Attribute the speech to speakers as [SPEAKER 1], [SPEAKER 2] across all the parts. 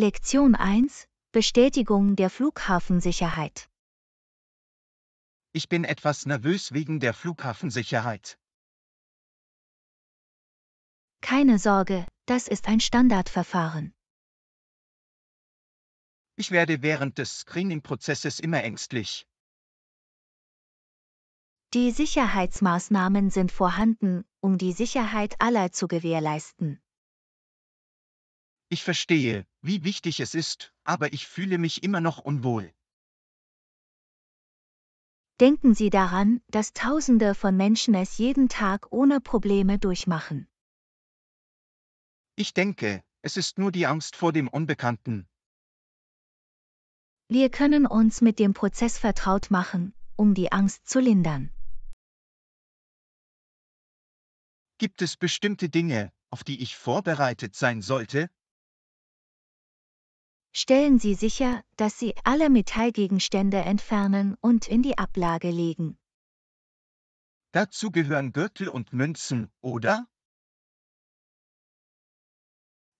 [SPEAKER 1] Lektion 1 Bestätigung der Flughafensicherheit.
[SPEAKER 2] Ich bin etwas nervös wegen der Flughafensicherheit.
[SPEAKER 1] Keine Sorge, das ist ein Standardverfahren.
[SPEAKER 2] Ich werde während des Screening-Prozesses immer ängstlich.
[SPEAKER 1] Die Sicherheitsmaßnahmen sind vorhanden, um die Sicherheit aller zu gewährleisten.
[SPEAKER 2] Ich verstehe, wie wichtig es ist, aber ich fühle mich immer noch unwohl.
[SPEAKER 1] Denken Sie daran, dass Tausende von Menschen es jeden Tag ohne Probleme durchmachen.
[SPEAKER 2] Ich denke, es ist nur die Angst vor dem Unbekannten.
[SPEAKER 1] Wir können uns mit dem Prozess vertraut machen, um die Angst zu lindern.
[SPEAKER 2] Gibt es bestimmte Dinge, auf die ich vorbereitet sein sollte?
[SPEAKER 1] Stellen Sie sicher, dass Sie alle Metallgegenstände entfernen und in die Ablage legen.
[SPEAKER 2] Dazu gehören Gürtel und Münzen, oder?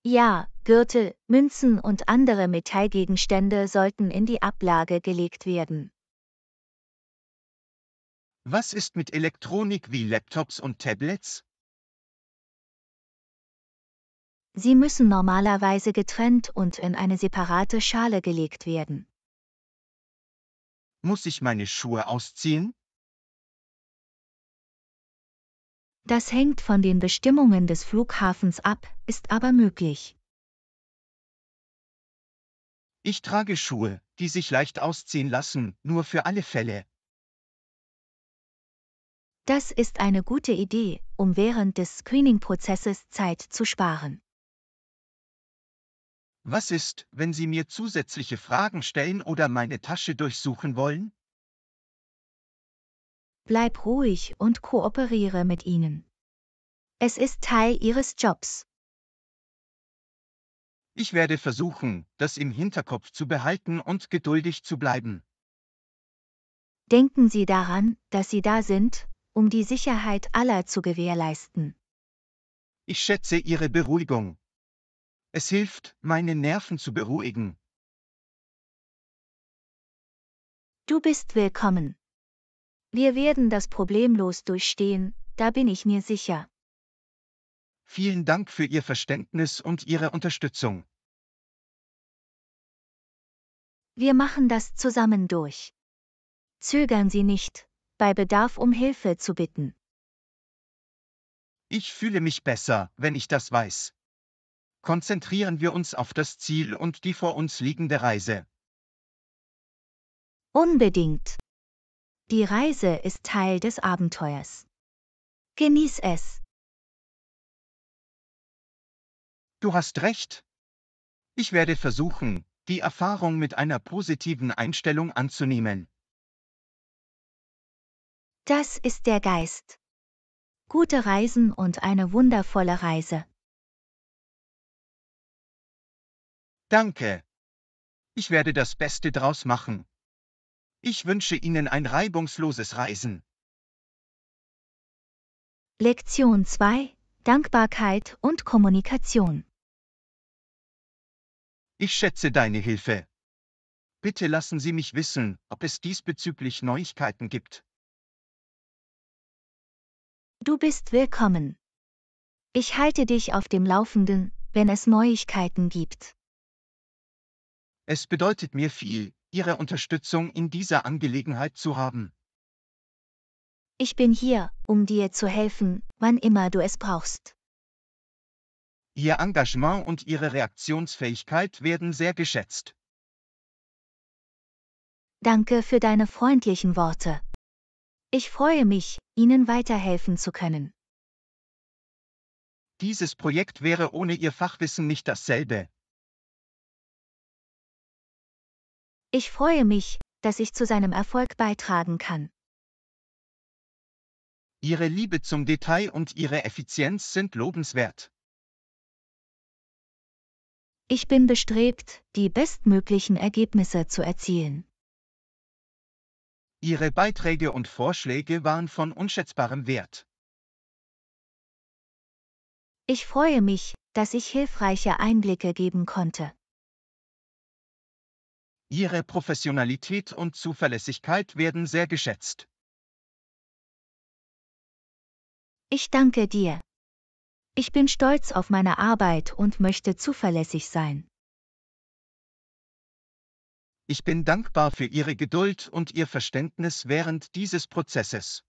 [SPEAKER 1] Ja, Gürtel, Münzen und andere Metallgegenstände sollten in die Ablage gelegt werden.
[SPEAKER 2] Was ist mit Elektronik wie Laptops und Tablets?
[SPEAKER 1] Sie müssen normalerweise getrennt und in eine separate Schale gelegt werden.
[SPEAKER 2] Muss ich meine Schuhe ausziehen?
[SPEAKER 1] Das hängt von den Bestimmungen des Flughafens ab, ist aber möglich.
[SPEAKER 2] Ich trage Schuhe, die sich leicht ausziehen lassen, nur für alle Fälle.
[SPEAKER 1] Das ist eine gute Idee, um während des Screening-Prozesses Zeit zu sparen.
[SPEAKER 2] Was ist, wenn Sie mir zusätzliche Fragen stellen oder meine Tasche durchsuchen wollen?
[SPEAKER 1] Bleib ruhig und kooperiere mit ihnen. Es ist Teil Ihres Jobs.
[SPEAKER 2] Ich werde versuchen, das im Hinterkopf zu behalten und geduldig zu bleiben.
[SPEAKER 1] Denken Sie daran, dass Sie da sind, um die Sicherheit aller zu gewährleisten.
[SPEAKER 2] Ich schätze Ihre Beruhigung. Es hilft, meine Nerven zu beruhigen.
[SPEAKER 1] Du bist willkommen. Wir werden das problemlos durchstehen, da bin ich mir sicher.
[SPEAKER 2] Vielen Dank für Ihr Verständnis und Ihre Unterstützung.
[SPEAKER 1] Wir machen das zusammen durch. Zögern Sie nicht, bei Bedarf um Hilfe zu bitten.
[SPEAKER 2] Ich fühle mich besser, wenn ich das weiß. Konzentrieren wir uns auf das Ziel und die vor uns liegende Reise.
[SPEAKER 1] Unbedingt. Die Reise ist Teil des Abenteuers. Genieß es.
[SPEAKER 2] Du hast recht. Ich werde versuchen, die Erfahrung mit einer positiven Einstellung anzunehmen.
[SPEAKER 1] Das ist der Geist. Gute Reisen und eine wundervolle Reise.
[SPEAKER 2] Danke. Ich werde das Beste draus machen. Ich wünsche Ihnen ein reibungsloses Reisen.
[SPEAKER 1] Lektion 2 Dankbarkeit und Kommunikation.
[SPEAKER 2] Ich schätze deine Hilfe. Bitte lassen Sie mich wissen, ob es diesbezüglich Neuigkeiten gibt.
[SPEAKER 1] Du bist willkommen. Ich halte dich auf dem Laufenden, wenn es Neuigkeiten gibt.
[SPEAKER 2] Es bedeutet mir viel, Ihre Unterstützung in dieser Angelegenheit zu haben.
[SPEAKER 1] Ich bin hier, um dir zu helfen, wann immer du es brauchst.
[SPEAKER 2] Ihr Engagement und Ihre Reaktionsfähigkeit werden sehr geschätzt.
[SPEAKER 1] Danke für deine freundlichen Worte. Ich freue mich, Ihnen weiterhelfen zu können.
[SPEAKER 2] Dieses Projekt wäre ohne Ihr Fachwissen nicht dasselbe.
[SPEAKER 1] Ich freue mich, dass ich zu seinem Erfolg beitragen kann.
[SPEAKER 2] Ihre Liebe zum Detail und Ihre Effizienz sind lobenswert.
[SPEAKER 1] Ich bin bestrebt, die bestmöglichen Ergebnisse zu erzielen.
[SPEAKER 2] Ihre Beiträge und Vorschläge waren von unschätzbarem Wert.
[SPEAKER 1] Ich freue mich, dass ich hilfreiche Einblicke geben konnte.
[SPEAKER 2] Ihre Professionalität und Zuverlässigkeit werden sehr geschätzt.
[SPEAKER 1] Ich danke dir. Ich bin stolz auf meine Arbeit und möchte zuverlässig sein.
[SPEAKER 2] Ich bin dankbar für Ihre Geduld und Ihr Verständnis während dieses Prozesses.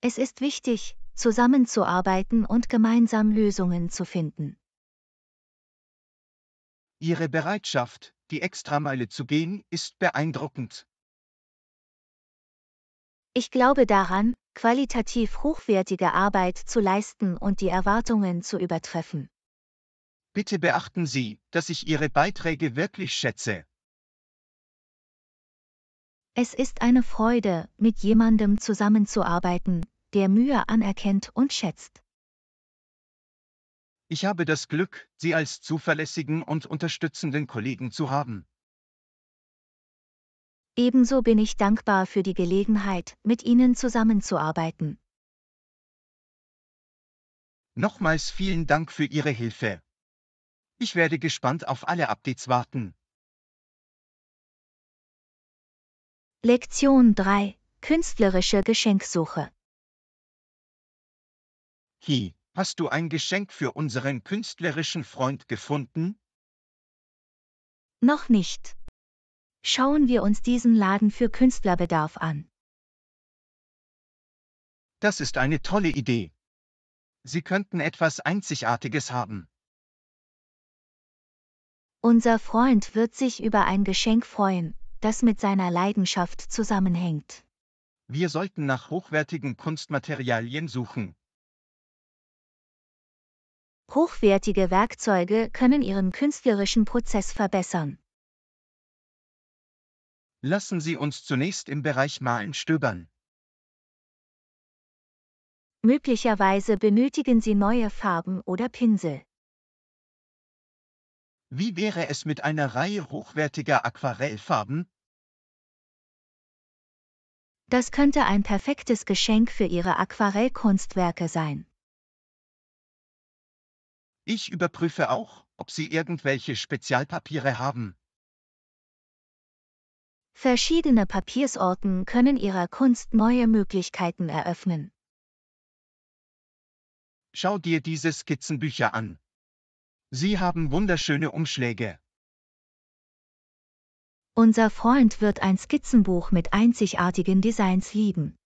[SPEAKER 1] Es ist wichtig, zusammenzuarbeiten und gemeinsam Lösungen zu finden.
[SPEAKER 2] Ihre Bereitschaft, die Extrameile zu gehen, ist beeindruckend.
[SPEAKER 1] Ich glaube daran, qualitativ hochwertige Arbeit zu leisten und die Erwartungen zu übertreffen.
[SPEAKER 2] Bitte beachten Sie, dass ich Ihre Beiträge wirklich schätze.
[SPEAKER 1] Es ist eine Freude, mit jemandem zusammenzuarbeiten, der Mühe anerkennt und schätzt.
[SPEAKER 2] Ich habe das Glück, Sie als zuverlässigen und unterstützenden Kollegen zu haben.
[SPEAKER 1] Ebenso bin ich dankbar für die Gelegenheit, mit Ihnen zusammenzuarbeiten.
[SPEAKER 2] Nochmals vielen Dank für Ihre Hilfe. Ich werde gespannt auf alle Updates warten.
[SPEAKER 1] Lektion 3 Künstlerische Geschenksuche
[SPEAKER 2] Hi, hast du ein Geschenk für unseren künstlerischen Freund gefunden?
[SPEAKER 1] Noch nicht. Schauen wir uns diesen Laden für Künstlerbedarf an.
[SPEAKER 2] Das ist eine tolle Idee. Sie könnten etwas Einzigartiges haben.
[SPEAKER 1] Unser Freund wird sich über ein Geschenk freuen, das mit seiner Leidenschaft zusammenhängt.
[SPEAKER 2] Wir sollten nach hochwertigen Kunstmaterialien suchen.
[SPEAKER 1] Hochwertige Werkzeuge können Ihren künstlerischen Prozess verbessern.
[SPEAKER 2] Lassen Sie uns zunächst im Bereich Malen stöbern.
[SPEAKER 1] Möglicherweise benötigen Sie neue Farben oder Pinsel.
[SPEAKER 2] Wie wäre es mit einer Reihe hochwertiger Aquarellfarben?
[SPEAKER 1] Das könnte ein perfektes Geschenk für Ihre Aquarellkunstwerke sein.
[SPEAKER 2] Ich überprüfe auch, ob Sie irgendwelche Spezialpapiere haben.
[SPEAKER 1] Verschiedene Papiersorten können Ihrer Kunst neue Möglichkeiten eröffnen.
[SPEAKER 2] Schau dir diese Skizzenbücher an. Sie haben wunderschöne Umschläge.
[SPEAKER 1] Unser Freund wird ein Skizzenbuch mit einzigartigen Designs lieben.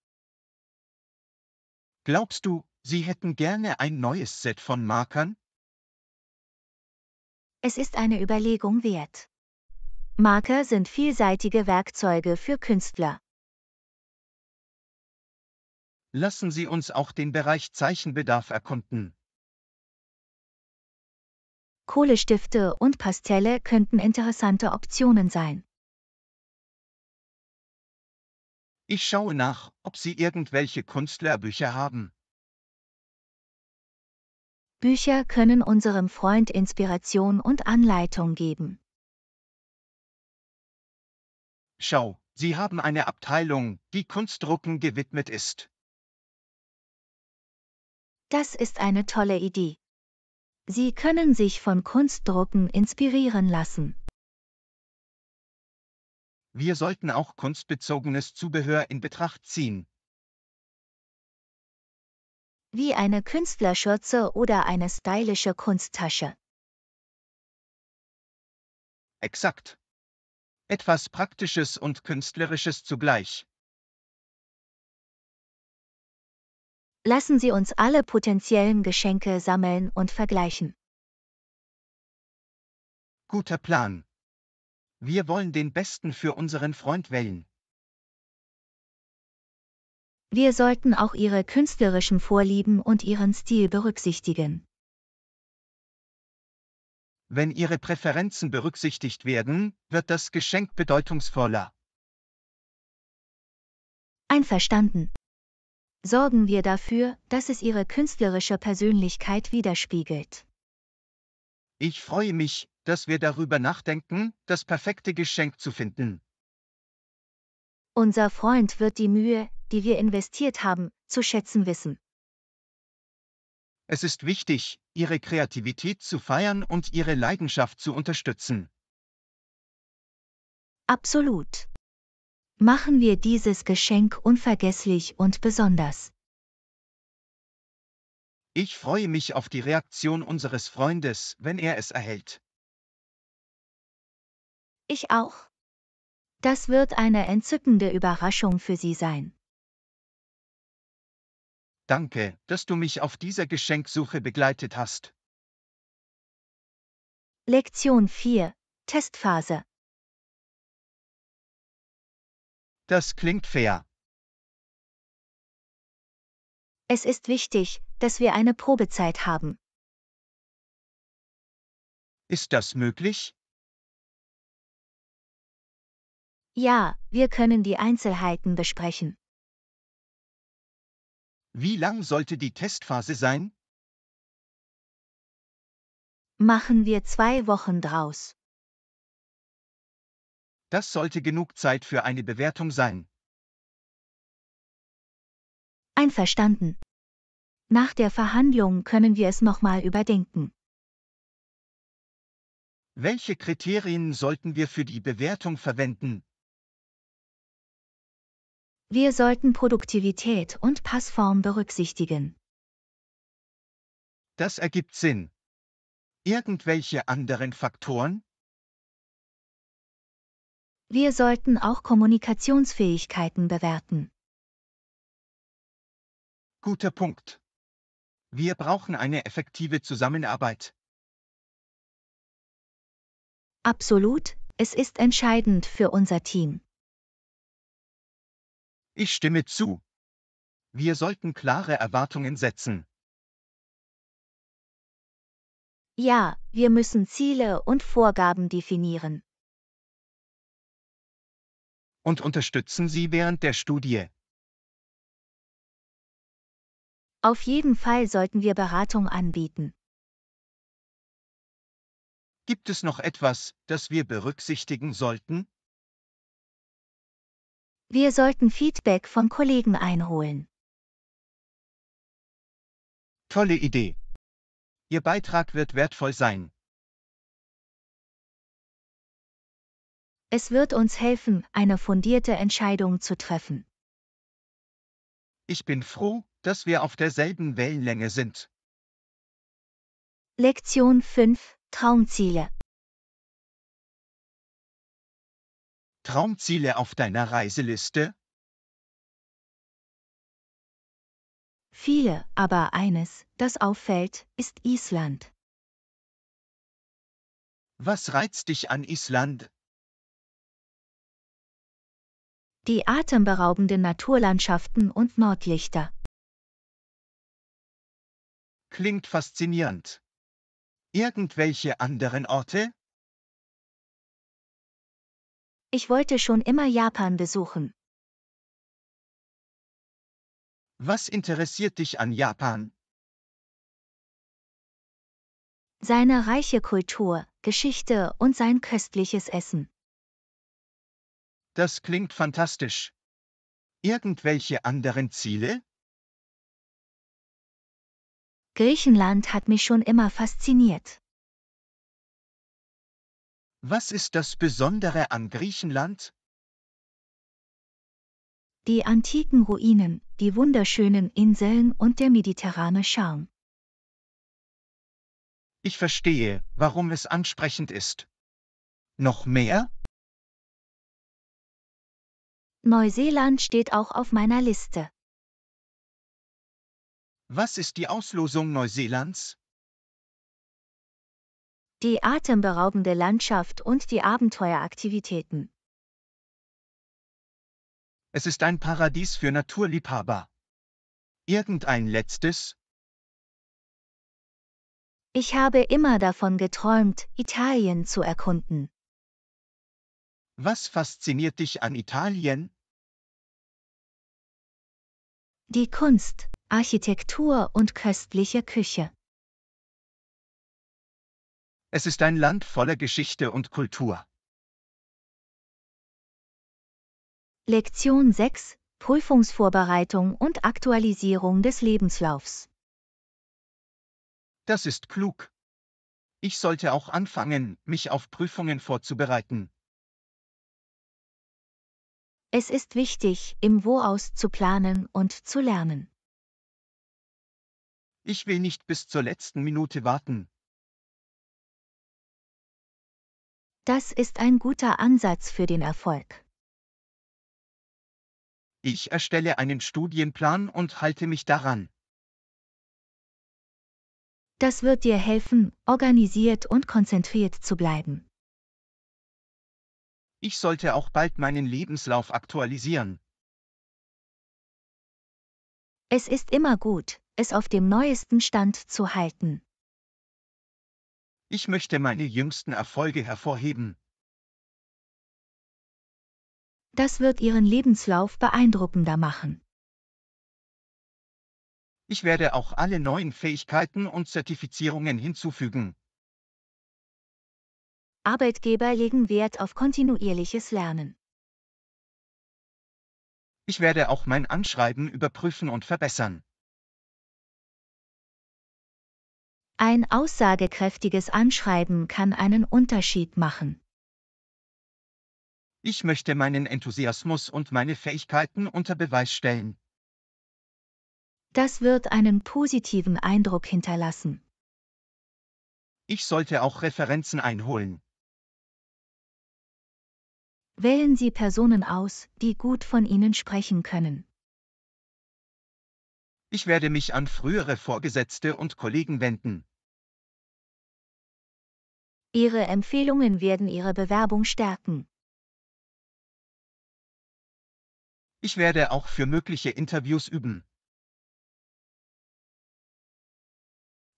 [SPEAKER 2] Glaubst du, Sie hätten gerne ein neues Set von Markern?
[SPEAKER 1] Es ist eine Überlegung wert. Marker sind vielseitige Werkzeuge für Künstler.
[SPEAKER 2] Lassen Sie uns auch den Bereich Zeichenbedarf erkunden.
[SPEAKER 1] Kohlestifte und Pastelle könnten interessante Optionen sein.
[SPEAKER 2] Ich schaue nach, ob Sie irgendwelche Kunstlehrbücher haben.
[SPEAKER 1] Bücher können unserem Freund Inspiration und Anleitung geben.
[SPEAKER 2] Schau, Sie haben eine Abteilung, die Kunstdrucken gewidmet ist.
[SPEAKER 1] Das ist eine tolle Idee. Sie können sich von Kunstdrucken inspirieren lassen.
[SPEAKER 2] Wir sollten auch kunstbezogenes Zubehör in Betracht ziehen.
[SPEAKER 1] Wie eine Künstlerschürze oder eine stylische Kunsttasche.
[SPEAKER 2] Exakt. Etwas Praktisches und Künstlerisches zugleich.
[SPEAKER 1] Lassen Sie uns alle potenziellen Geschenke sammeln und vergleichen.
[SPEAKER 2] Guter Plan. Wir wollen den Besten für unseren Freund wählen.
[SPEAKER 1] Wir sollten auch Ihre künstlerischen Vorlieben und Ihren Stil berücksichtigen.
[SPEAKER 2] Wenn Ihre Präferenzen berücksichtigt werden, wird das Geschenk bedeutungsvoller.
[SPEAKER 1] Einverstanden. Sorgen wir dafür, dass es Ihre künstlerische Persönlichkeit widerspiegelt.
[SPEAKER 2] Ich freue mich, dass wir darüber nachdenken, das perfekte Geschenk zu finden.
[SPEAKER 1] Unser Freund wird die Mühe, die wir investiert haben, zu schätzen wissen.
[SPEAKER 2] Es ist wichtig, Ihre Kreativität zu feiern und Ihre Leidenschaft zu unterstützen.
[SPEAKER 1] Absolut. Machen wir dieses Geschenk unvergesslich und besonders.
[SPEAKER 2] Ich freue mich auf die Reaktion unseres Freundes, wenn er es erhält.
[SPEAKER 1] Ich auch. Das wird eine entzückende Überraschung für Sie sein.
[SPEAKER 2] Danke, dass du mich auf dieser Geschenksuche begleitet hast.
[SPEAKER 1] Lektion 4 Testphase
[SPEAKER 2] Das klingt fair.
[SPEAKER 1] Es ist wichtig, dass wir eine Probezeit haben.
[SPEAKER 2] Ist das möglich?
[SPEAKER 1] Ja, wir können die Einzelheiten besprechen.
[SPEAKER 2] Wie lang sollte die Testphase sein?
[SPEAKER 1] Machen wir zwei Wochen draus.
[SPEAKER 2] Das sollte genug Zeit für eine Bewertung sein.
[SPEAKER 1] Einverstanden. Nach der Verhandlung können wir es nochmal überdenken.
[SPEAKER 2] Welche Kriterien sollten wir für die Bewertung verwenden?
[SPEAKER 1] Wir sollten Produktivität und Passform berücksichtigen.
[SPEAKER 2] Das ergibt Sinn. Irgendwelche anderen Faktoren?
[SPEAKER 1] Wir sollten auch Kommunikationsfähigkeiten bewerten.
[SPEAKER 2] Guter Punkt. Wir brauchen eine effektive Zusammenarbeit.
[SPEAKER 1] Absolut, es ist entscheidend für unser Team.
[SPEAKER 2] Ich stimme zu. Wir sollten klare Erwartungen setzen.
[SPEAKER 1] Ja, wir müssen Ziele und Vorgaben definieren.
[SPEAKER 2] Und unterstützen Sie während der Studie.
[SPEAKER 1] Auf jeden Fall sollten wir Beratung anbieten.
[SPEAKER 2] Gibt es noch etwas, das wir berücksichtigen sollten?
[SPEAKER 1] Wir sollten Feedback von Kollegen einholen.
[SPEAKER 2] Tolle Idee. Ihr Beitrag wird wertvoll sein.
[SPEAKER 1] Es wird uns helfen, eine fundierte Entscheidung zu treffen.
[SPEAKER 2] Ich bin froh, dass wir auf derselben Wellenlänge sind.
[SPEAKER 1] Lektion 5 Traumziele
[SPEAKER 2] Traumziele auf deiner Reiseliste?
[SPEAKER 1] Viele, aber eines, das auffällt, ist Island.
[SPEAKER 2] Was reizt dich an Island?
[SPEAKER 1] Die atemberaubenden Naturlandschaften und Nordlichter.
[SPEAKER 2] Klingt faszinierend. Irgendwelche anderen Orte?
[SPEAKER 1] Ich wollte schon immer Japan besuchen.
[SPEAKER 2] Was interessiert dich an Japan?
[SPEAKER 1] Seine reiche Kultur, Geschichte und sein köstliches Essen.
[SPEAKER 2] Das klingt fantastisch. Irgendwelche anderen Ziele?
[SPEAKER 1] Griechenland hat mich schon immer fasziniert.
[SPEAKER 2] Was ist das Besondere an Griechenland?
[SPEAKER 1] Die antiken Ruinen, die wunderschönen Inseln und der mediterrane Charme.
[SPEAKER 2] Ich verstehe, warum es ansprechend ist. Noch mehr?
[SPEAKER 1] Neuseeland steht auch auf meiner Liste.
[SPEAKER 2] Was ist die Auslosung Neuseelands?
[SPEAKER 1] Die atemberaubende Landschaft und die Abenteueraktivitäten.
[SPEAKER 2] Es ist ein Paradies für Naturliebhaber. Irgendein letztes?
[SPEAKER 1] Ich habe immer davon geträumt, Italien zu erkunden.
[SPEAKER 2] Was fasziniert dich an Italien?
[SPEAKER 1] Die Kunst, Architektur und köstliche Küche.
[SPEAKER 2] Es ist ein Land voller Geschichte und Kultur.
[SPEAKER 1] Lektion 6 Prüfungsvorbereitung und Aktualisierung des Lebenslaufs.
[SPEAKER 2] Das ist klug. Ich sollte auch anfangen, mich auf Prüfungen vorzubereiten.
[SPEAKER 1] Es ist wichtig, im Voraus zu planen und zu lernen.
[SPEAKER 2] Ich will nicht bis zur letzten Minute warten.
[SPEAKER 1] Das ist ein guter Ansatz für den Erfolg.
[SPEAKER 2] Ich erstelle einen Studienplan und halte mich daran.
[SPEAKER 1] Das wird dir helfen, organisiert und konzentriert zu bleiben.
[SPEAKER 2] Ich sollte auch bald meinen Lebenslauf aktualisieren.
[SPEAKER 1] Es ist immer gut, es auf dem neuesten Stand zu halten.
[SPEAKER 2] Ich möchte meine jüngsten Erfolge hervorheben.
[SPEAKER 1] Das wird Ihren Lebenslauf beeindruckender machen.
[SPEAKER 2] Ich werde auch alle neuen Fähigkeiten und Zertifizierungen hinzufügen.
[SPEAKER 1] Arbeitgeber legen Wert auf kontinuierliches Lernen.
[SPEAKER 2] Ich werde auch mein Anschreiben überprüfen und verbessern.
[SPEAKER 1] Ein aussagekräftiges Anschreiben kann einen Unterschied machen.
[SPEAKER 2] Ich möchte meinen Enthusiasmus und meine Fähigkeiten unter Beweis stellen.
[SPEAKER 1] Das wird einen positiven Eindruck hinterlassen.
[SPEAKER 2] Ich sollte auch Referenzen einholen.
[SPEAKER 1] Wählen Sie Personen aus, die gut von Ihnen sprechen können.
[SPEAKER 2] Ich werde mich an frühere Vorgesetzte und Kollegen wenden.
[SPEAKER 1] Ihre Empfehlungen werden Ihre Bewerbung stärken.
[SPEAKER 2] Ich werde auch für mögliche Interviews üben.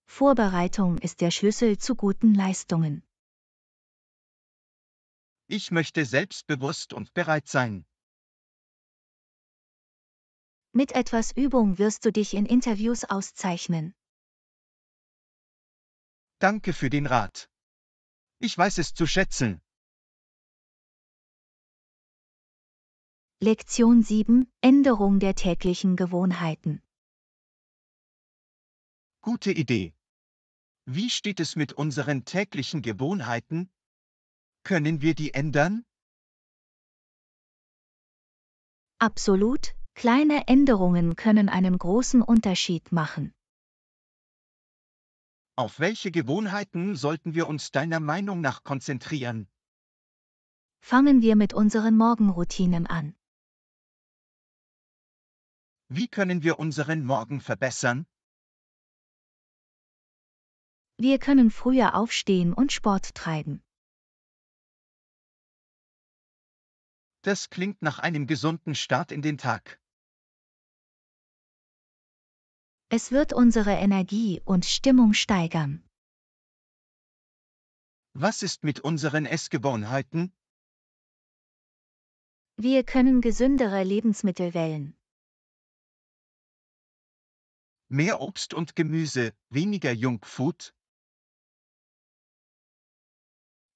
[SPEAKER 1] Vorbereitung ist der Schlüssel zu guten Leistungen.
[SPEAKER 2] Ich möchte selbstbewusst und bereit sein.
[SPEAKER 1] Mit etwas Übung wirst du dich in Interviews auszeichnen.
[SPEAKER 2] Danke für den Rat. Ich weiß es zu schätzen.
[SPEAKER 1] Lektion 7 Änderung der täglichen Gewohnheiten.
[SPEAKER 2] Gute Idee. Wie steht es mit unseren täglichen Gewohnheiten? Können wir die ändern?
[SPEAKER 1] Absolut, kleine Änderungen können einen großen Unterschied machen.
[SPEAKER 2] Auf welche Gewohnheiten sollten wir uns deiner Meinung nach konzentrieren?
[SPEAKER 1] Fangen wir mit unseren Morgenroutinen an.
[SPEAKER 2] Wie können wir unseren Morgen verbessern?
[SPEAKER 1] Wir können früher aufstehen und Sport treiben.
[SPEAKER 2] Das klingt nach einem gesunden Start in den Tag.
[SPEAKER 1] Es wird unsere Energie und Stimmung steigern.
[SPEAKER 2] Was ist mit unseren Essgewohnheiten?
[SPEAKER 1] Wir können gesündere Lebensmittel wählen.
[SPEAKER 2] Mehr Obst und Gemüse, weniger Junkfood?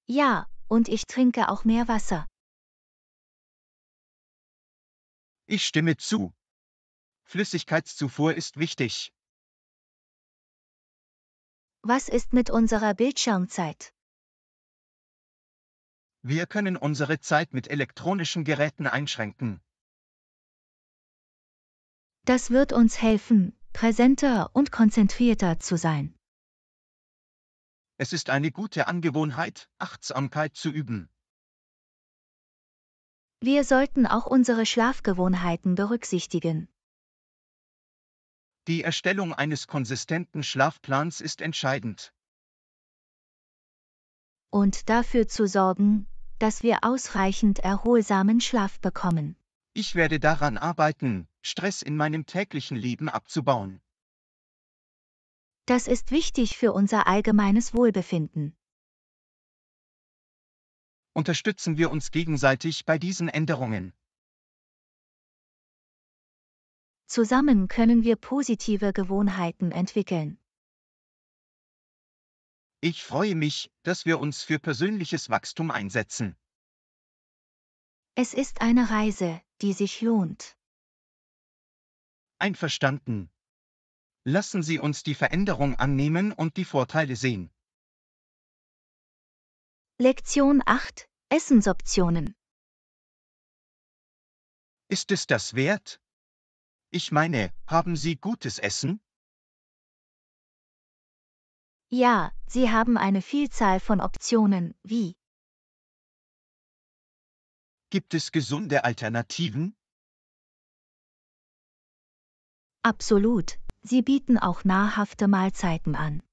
[SPEAKER 1] Ja, und ich trinke auch mehr Wasser.
[SPEAKER 2] Ich stimme zu. Flüssigkeitszufuhr ist wichtig.
[SPEAKER 1] Was ist mit unserer Bildschirmzeit?
[SPEAKER 2] Wir können unsere Zeit mit elektronischen Geräten einschränken.
[SPEAKER 1] Das wird uns helfen, präsenter und konzentrierter zu sein.
[SPEAKER 2] Es ist eine gute Angewohnheit, Achtsamkeit zu üben.
[SPEAKER 1] Wir sollten auch unsere Schlafgewohnheiten berücksichtigen.
[SPEAKER 2] Die Erstellung eines konsistenten Schlafplans ist entscheidend.
[SPEAKER 1] Und dafür zu sorgen, dass wir ausreichend erholsamen Schlaf bekommen.
[SPEAKER 2] Ich werde daran arbeiten, Stress in meinem täglichen Leben abzubauen.
[SPEAKER 1] Das ist wichtig für unser allgemeines Wohlbefinden.
[SPEAKER 2] Unterstützen wir uns gegenseitig bei diesen Änderungen.
[SPEAKER 1] Zusammen können wir positive Gewohnheiten entwickeln.
[SPEAKER 2] Ich freue mich, dass wir uns für persönliches Wachstum einsetzen.
[SPEAKER 1] Es ist eine Reise, die sich lohnt.
[SPEAKER 2] Einverstanden. Lassen Sie uns die Veränderung annehmen und die Vorteile sehen.
[SPEAKER 1] Lektion 8 Essensoptionen
[SPEAKER 2] Ist es das wert? Ich meine, haben Sie gutes Essen?
[SPEAKER 1] Ja, Sie haben eine Vielzahl von Optionen, wie
[SPEAKER 2] Gibt es gesunde Alternativen?
[SPEAKER 1] Absolut, Sie bieten auch nahrhafte Mahlzeiten an.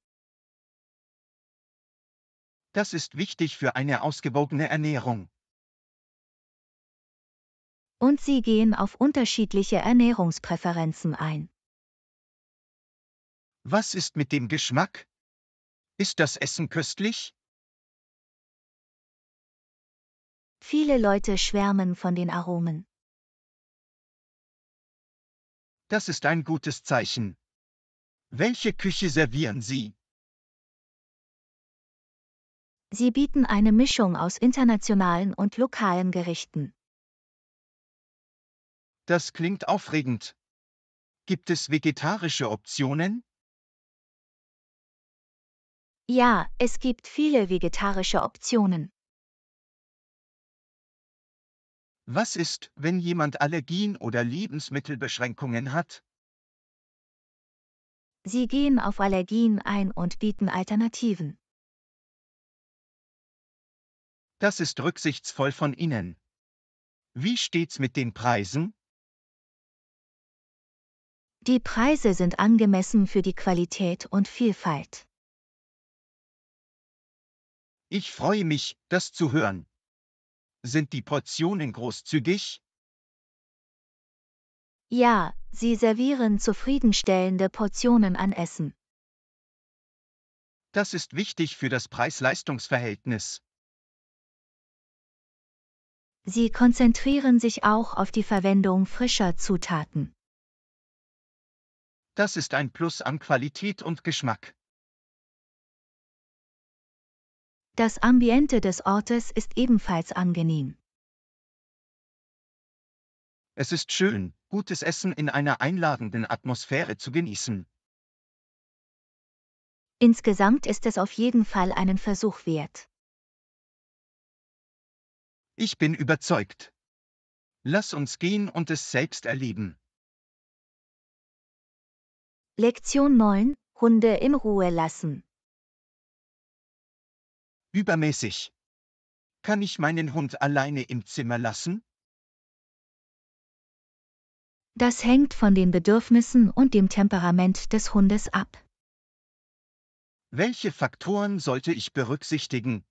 [SPEAKER 2] Das ist wichtig für eine ausgewogene Ernährung.
[SPEAKER 1] Und Sie gehen auf unterschiedliche Ernährungspräferenzen ein.
[SPEAKER 2] Was ist mit dem Geschmack? Ist das Essen köstlich?
[SPEAKER 1] Viele Leute schwärmen von den Aromen.
[SPEAKER 2] Das ist ein gutes Zeichen. Welche Küche servieren Sie?
[SPEAKER 1] Sie bieten eine Mischung aus internationalen und lokalen Gerichten.
[SPEAKER 2] Das klingt aufregend. Gibt es vegetarische Optionen?
[SPEAKER 1] Ja, es gibt viele vegetarische Optionen.
[SPEAKER 2] Was ist, wenn jemand Allergien oder Lebensmittelbeschränkungen hat?
[SPEAKER 1] Sie gehen auf Allergien ein und bieten Alternativen.
[SPEAKER 2] Das ist rücksichtsvoll von Ihnen. Wie steht's mit den Preisen?
[SPEAKER 1] Die Preise sind angemessen für die Qualität und Vielfalt.
[SPEAKER 2] Ich freue mich, das zu hören. Sind die Portionen großzügig?
[SPEAKER 1] Ja, sie servieren zufriedenstellende Portionen an Essen.
[SPEAKER 2] Das ist wichtig für das Preis-Leistungs-Verhältnis.
[SPEAKER 1] Sie konzentrieren sich auch auf die Verwendung frischer Zutaten.
[SPEAKER 2] Das ist ein Plus an Qualität und Geschmack.
[SPEAKER 1] Das Ambiente des Ortes ist ebenfalls angenehm.
[SPEAKER 2] Es ist schön, gutes Essen in einer einladenden Atmosphäre zu genießen.
[SPEAKER 1] Insgesamt ist es auf jeden Fall einen Versuch wert.
[SPEAKER 2] Ich bin überzeugt. Lass uns gehen und es selbst erleben.
[SPEAKER 1] Lektion 9 Hunde in Ruhe lassen.
[SPEAKER 2] Übermäßig. Kann ich meinen Hund alleine im Zimmer lassen?
[SPEAKER 1] Das hängt von den Bedürfnissen und dem Temperament des Hundes ab.
[SPEAKER 2] Welche Faktoren sollte ich berücksichtigen?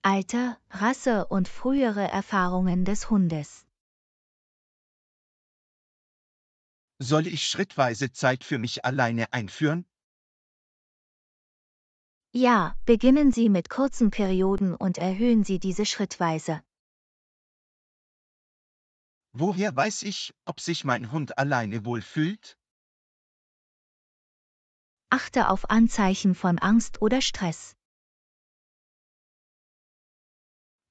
[SPEAKER 1] Alter, Rasse und frühere Erfahrungen des Hundes.
[SPEAKER 2] Soll ich schrittweise Zeit für mich alleine einführen?
[SPEAKER 1] Ja, beginnen Sie mit kurzen Perioden und erhöhen Sie diese schrittweise.
[SPEAKER 2] Woher weiß ich, ob sich mein Hund alleine wohlfühlt?
[SPEAKER 1] Achte auf Anzeichen von Angst oder Stress.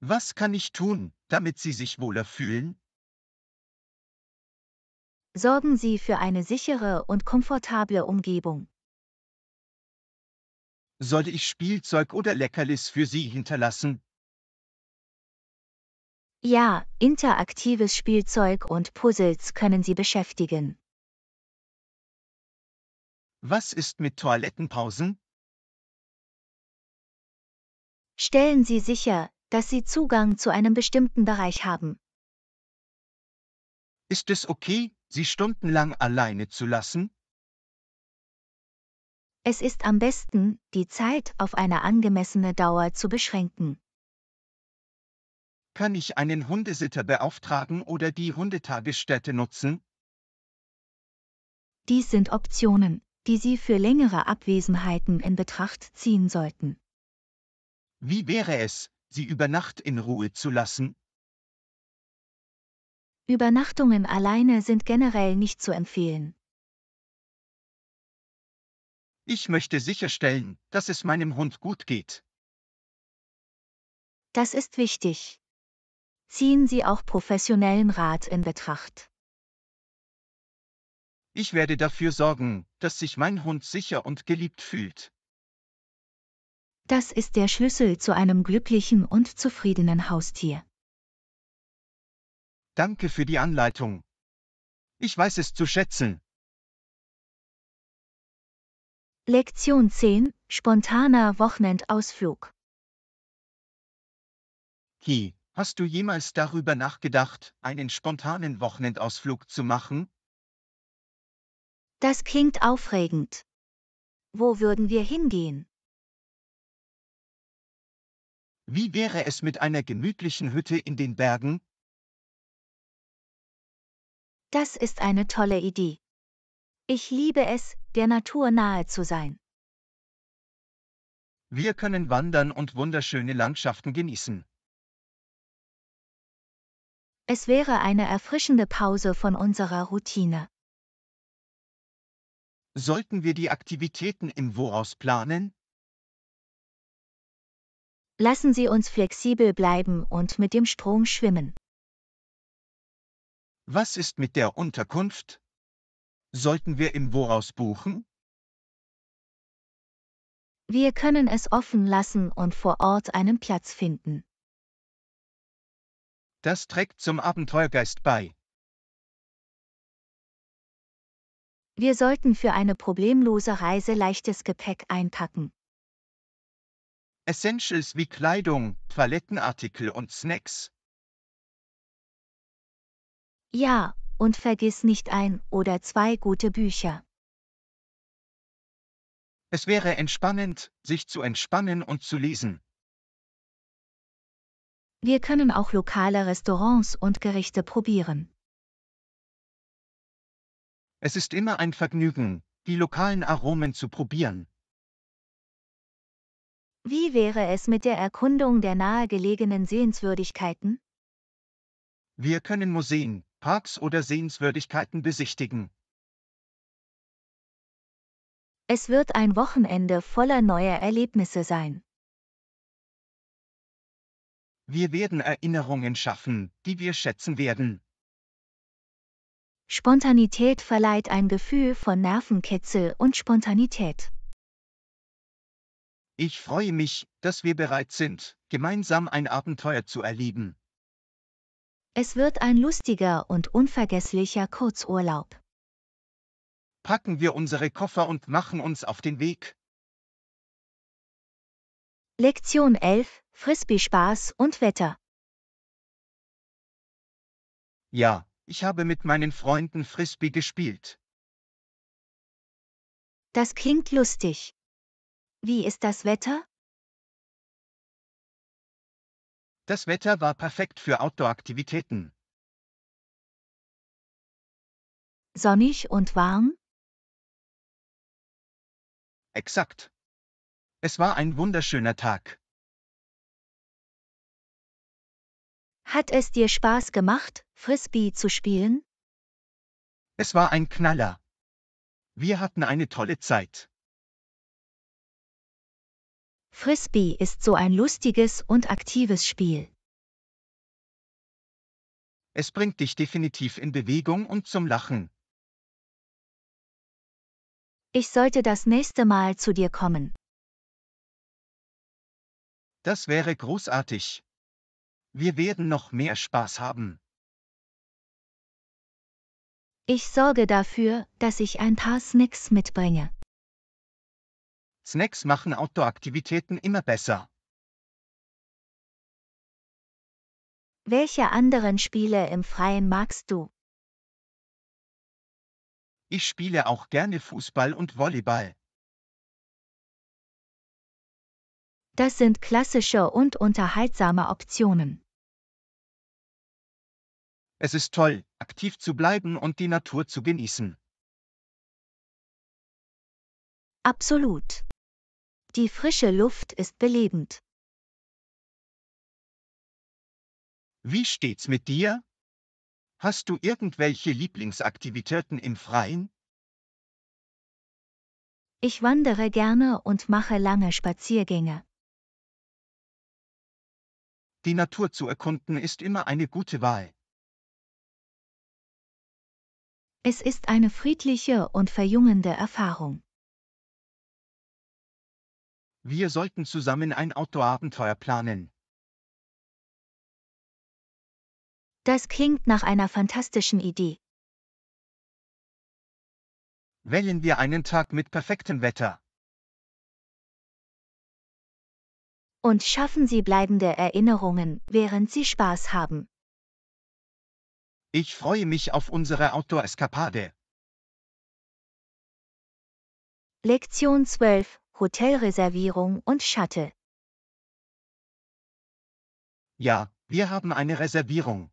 [SPEAKER 2] Was kann ich tun, damit sie sich wohler fühlen?
[SPEAKER 1] Sorgen Sie für eine sichere und komfortable Umgebung.
[SPEAKER 2] Soll ich Spielzeug oder Leckerlis für sie hinterlassen?
[SPEAKER 1] Ja, interaktives Spielzeug und Puzzles können Sie beschäftigen.
[SPEAKER 2] Was ist mit Toilettenpausen?
[SPEAKER 1] Stellen Sie sicher, dass Sie Zugang zu einem bestimmten Bereich haben.
[SPEAKER 2] Ist es okay, sie stundenlang alleine zu lassen?
[SPEAKER 1] Es ist am besten, die Zeit auf eine angemessene Dauer zu beschränken.
[SPEAKER 2] Kann ich einen Hundesitter beauftragen oder die Hundetagesstätte nutzen?
[SPEAKER 1] Dies sind Optionen, die Sie für längere Abwesenheiten in Betracht ziehen sollten.
[SPEAKER 2] Wie wäre es, sie über Nacht in Ruhe zu lassen?
[SPEAKER 1] Übernachtungen alleine sind generell nicht zu empfehlen.
[SPEAKER 2] Ich möchte sicherstellen, dass es meinem Hund gut geht.
[SPEAKER 1] Das ist wichtig. Ziehen Sie auch professionellen Rat in Betracht.
[SPEAKER 2] Ich werde dafür sorgen, dass sich mein Hund sicher und geliebt fühlt.
[SPEAKER 1] Das ist der Schlüssel zu einem glücklichen und zufriedenen Haustier.
[SPEAKER 2] Danke für die Anleitung. Ich weiß es zu schätzen.
[SPEAKER 1] Lektion 10 Spontaner Wochenendausflug.
[SPEAKER 2] Ki, hast du jemals darüber nachgedacht, einen spontanen Wochenendausflug zu machen?
[SPEAKER 1] Das klingt aufregend. Wo würden wir hingehen?
[SPEAKER 2] Wie wäre es mit einer gemütlichen Hütte in den Bergen?
[SPEAKER 1] Das ist eine tolle Idee. Ich liebe es, der Natur nahe zu sein.
[SPEAKER 2] Wir können wandern und wunderschöne Landschaften genießen.
[SPEAKER 1] Es wäre eine erfrischende Pause von unserer Routine.
[SPEAKER 2] Sollten wir die Aktivitäten im Voraus planen?
[SPEAKER 1] Lassen Sie uns flexibel bleiben und mit dem Strom schwimmen.
[SPEAKER 2] Was ist mit der Unterkunft? Sollten wir im Voraus buchen?
[SPEAKER 1] Wir können es offen lassen und vor Ort einen Platz finden.
[SPEAKER 2] Das trägt zum Abenteuergeist bei.
[SPEAKER 1] Wir sollten für eine problemlose Reise leichtes Gepäck einpacken.
[SPEAKER 2] Essentials wie Kleidung, Toilettenartikel und Snacks.
[SPEAKER 1] Ja, und vergiss nicht ein oder zwei gute Bücher.
[SPEAKER 2] Es wäre entspannend, sich zu entspannen und zu lesen.
[SPEAKER 1] Wir können auch lokale Restaurants und Gerichte probieren.
[SPEAKER 2] Es ist immer ein Vergnügen, die lokalen Aromen zu probieren.
[SPEAKER 1] Wie wäre es mit der Erkundung der nahegelegenen Sehenswürdigkeiten?
[SPEAKER 2] Wir können Museen, Parks oder Sehenswürdigkeiten besichtigen.
[SPEAKER 1] Es wird ein Wochenende voller neuer Erlebnisse sein.
[SPEAKER 2] Wir werden Erinnerungen schaffen, die wir schätzen werden.
[SPEAKER 1] Spontanität verleiht ein Gefühl von Nervenkitzel und Spontanität.
[SPEAKER 2] Ich freue mich, dass wir bereit sind, gemeinsam ein Abenteuer zu erleben.
[SPEAKER 1] Es wird ein lustiger und unvergesslicher Kurzurlaub.
[SPEAKER 2] Packen wir unsere Koffer und machen uns auf den Weg.
[SPEAKER 1] Lektion 11 Frisbee-Spaß und Wetter.
[SPEAKER 2] Ja, ich habe mit meinen Freunden Frisbee gespielt.
[SPEAKER 1] Das klingt lustig. Wie ist das Wetter?
[SPEAKER 2] Das Wetter war perfekt für Outdoor-Aktivitäten.
[SPEAKER 1] Sonnig und warm?
[SPEAKER 2] Exakt. Es war ein wunderschöner Tag.
[SPEAKER 1] Hat es dir Spaß gemacht, Frisbee zu spielen?
[SPEAKER 2] Es war ein Knaller. Wir hatten eine tolle Zeit.
[SPEAKER 1] Frisbee ist so ein lustiges und aktives Spiel.
[SPEAKER 2] Es bringt dich definitiv in Bewegung und zum Lachen.
[SPEAKER 1] Ich sollte das nächste Mal zu dir kommen.
[SPEAKER 2] Das wäre großartig. Wir werden noch mehr Spaß haben.
[SPEAKER 1] Ich sorge dafür, dass ich ein paar Snacks mitbringe.
[SPEAKER 2] Snacks machen Outdoor-Aktivitäten immer besser.
[SPEAKER 1] Welche anderen Spiele im Freien magst du?
[SPEAKER 2] Ich spiele auch gerne Fußball und Volleyball.
[SPEAKER 1] Das sind klassische und unterhaltsame Optionen.
[SPEAKER 2] Es ist toll, aktiv zu bleiben und die Natur zu genießen.
[SPEAKER 1] Absolut. Die frische Luft ist belebend.
[SPEAKER 2] Wie steht's mit dir? Hast du irgendwelche Lieblingsaktivitäten im Freien?
[SPEAKER 1] Ich wandere gerne und mache lange Spaziergänge.
[SPEAKER 2] Die Natur zu erkunden ist immer eine gute Wahl.
[SPEAKER 1] Es ist eine friedliche und verjüngende Erfahrung.
[SPEAKER 2] Wir sollten zusammen ein Outdoor-Abenteuer planen.
[SPEAKER 1] Das klingt nach einer fantastischen Idee.
[SPEAKER 2] Wählen wir einen Tag mit perfektem Wetter.
[SPEAKER 1] Und schaffen Sie bleibende Erinnerungen, während Sie Spaß haben.
[SPEAKER 2] Ich freue mich auf unsere Outdoor-Eskapade.
[SPEAKER 1] Lektion 12 Hotelreservierung und Shuttle.
[SPEAKER 2] Ja, wir haben eine Reservierung.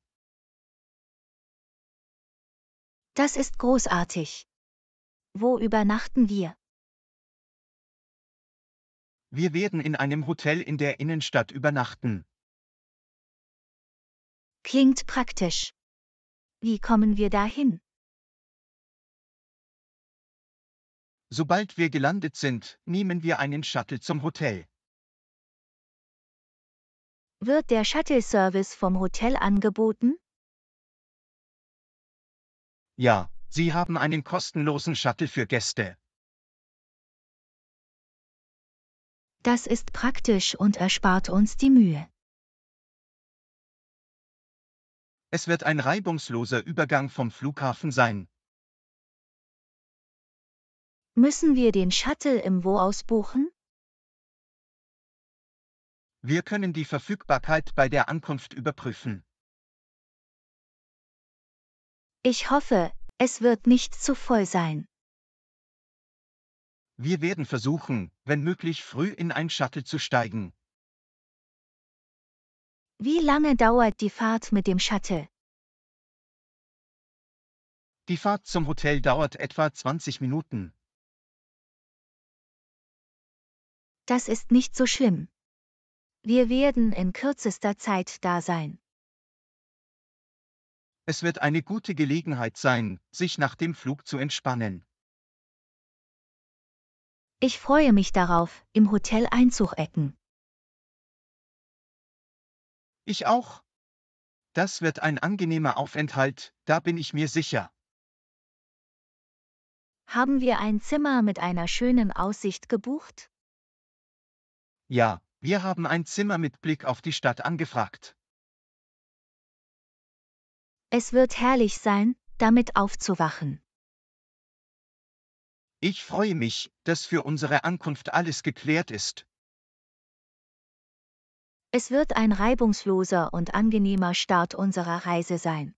[SPEAKER 1] Das ist großartig. Wo übernachten wir?
[SPEAKER 2] Wir werden in einem Hotel in der Innenstadt übernachten.
[SPEAKER 1] Klingt praktisch. Wie kommen wir dahin?
[SPEAKER 2] Sobald wir gelandet sind, nehmen wir einen Shuttle zum Hotel.
[SPEAKER 1] Wird der Shuttle-Service vom Hotel angeboten?
[SPEAKER 2] Ja, Sie haben einen kostenlosen Shuttle für Gäste.
[SPEAKER 1] Das ist praktisch und erspart uns die Mühe.
[SPEAKER 2] Es wird ein reibungsloser Übergang vom Flughafen sein.
[SPEAKER 1] Müssen wir den Shuttle im Voraus buchen?
[SPEAKER 2] Wir können die Verfügbarkeit bei der Ankunft überprüfen.
[SPEAKER 1] Ich hoffe, es wird nicht zu voll sein.
[SPEAKER 2] Wir werden versuchen, wenn möglich früh in ein Shuttle zu steigen.
[SPEAKER 1] Wie lange dauert die Fahrt mit dem Shuttle?
[SPEAKER 2] Die Fahrt zum Hotel dauert etwa 20 Minuten.
[SPEAKER 1] Das ist nicht so schlimm. Wir werden in kürzester Zeit da sein.
[SPEAKER 2] Es wird eine gute Gelegenheit sein, sich nach dem Flug zu entspannen.
[SPEAKER 1] Ich freue mich darauf, im Hotel einzuchecken.
[SPEAKER 2] Ich auch. Das wird ein angenehmer Aufenthalt, da bin ich mir sicher.
[SPEAKER 1] Haben wir ein Zimmer mit einer schönen Aussicht gebucht?
[SPEAKER 2] Ja, wir haben ein Zimmer mit Blick auf die Stadt angefragt.
[SPEAKER 1] Es wird herrlich sein, damit aufzuwachen.
[SPEAKER 2] Ich freue mich, dass für unsere Ankunft alles geklärt ist.
[SPEAKER 1] Es wird ein reibungsloser und angenehmer Start unserer Reise sein.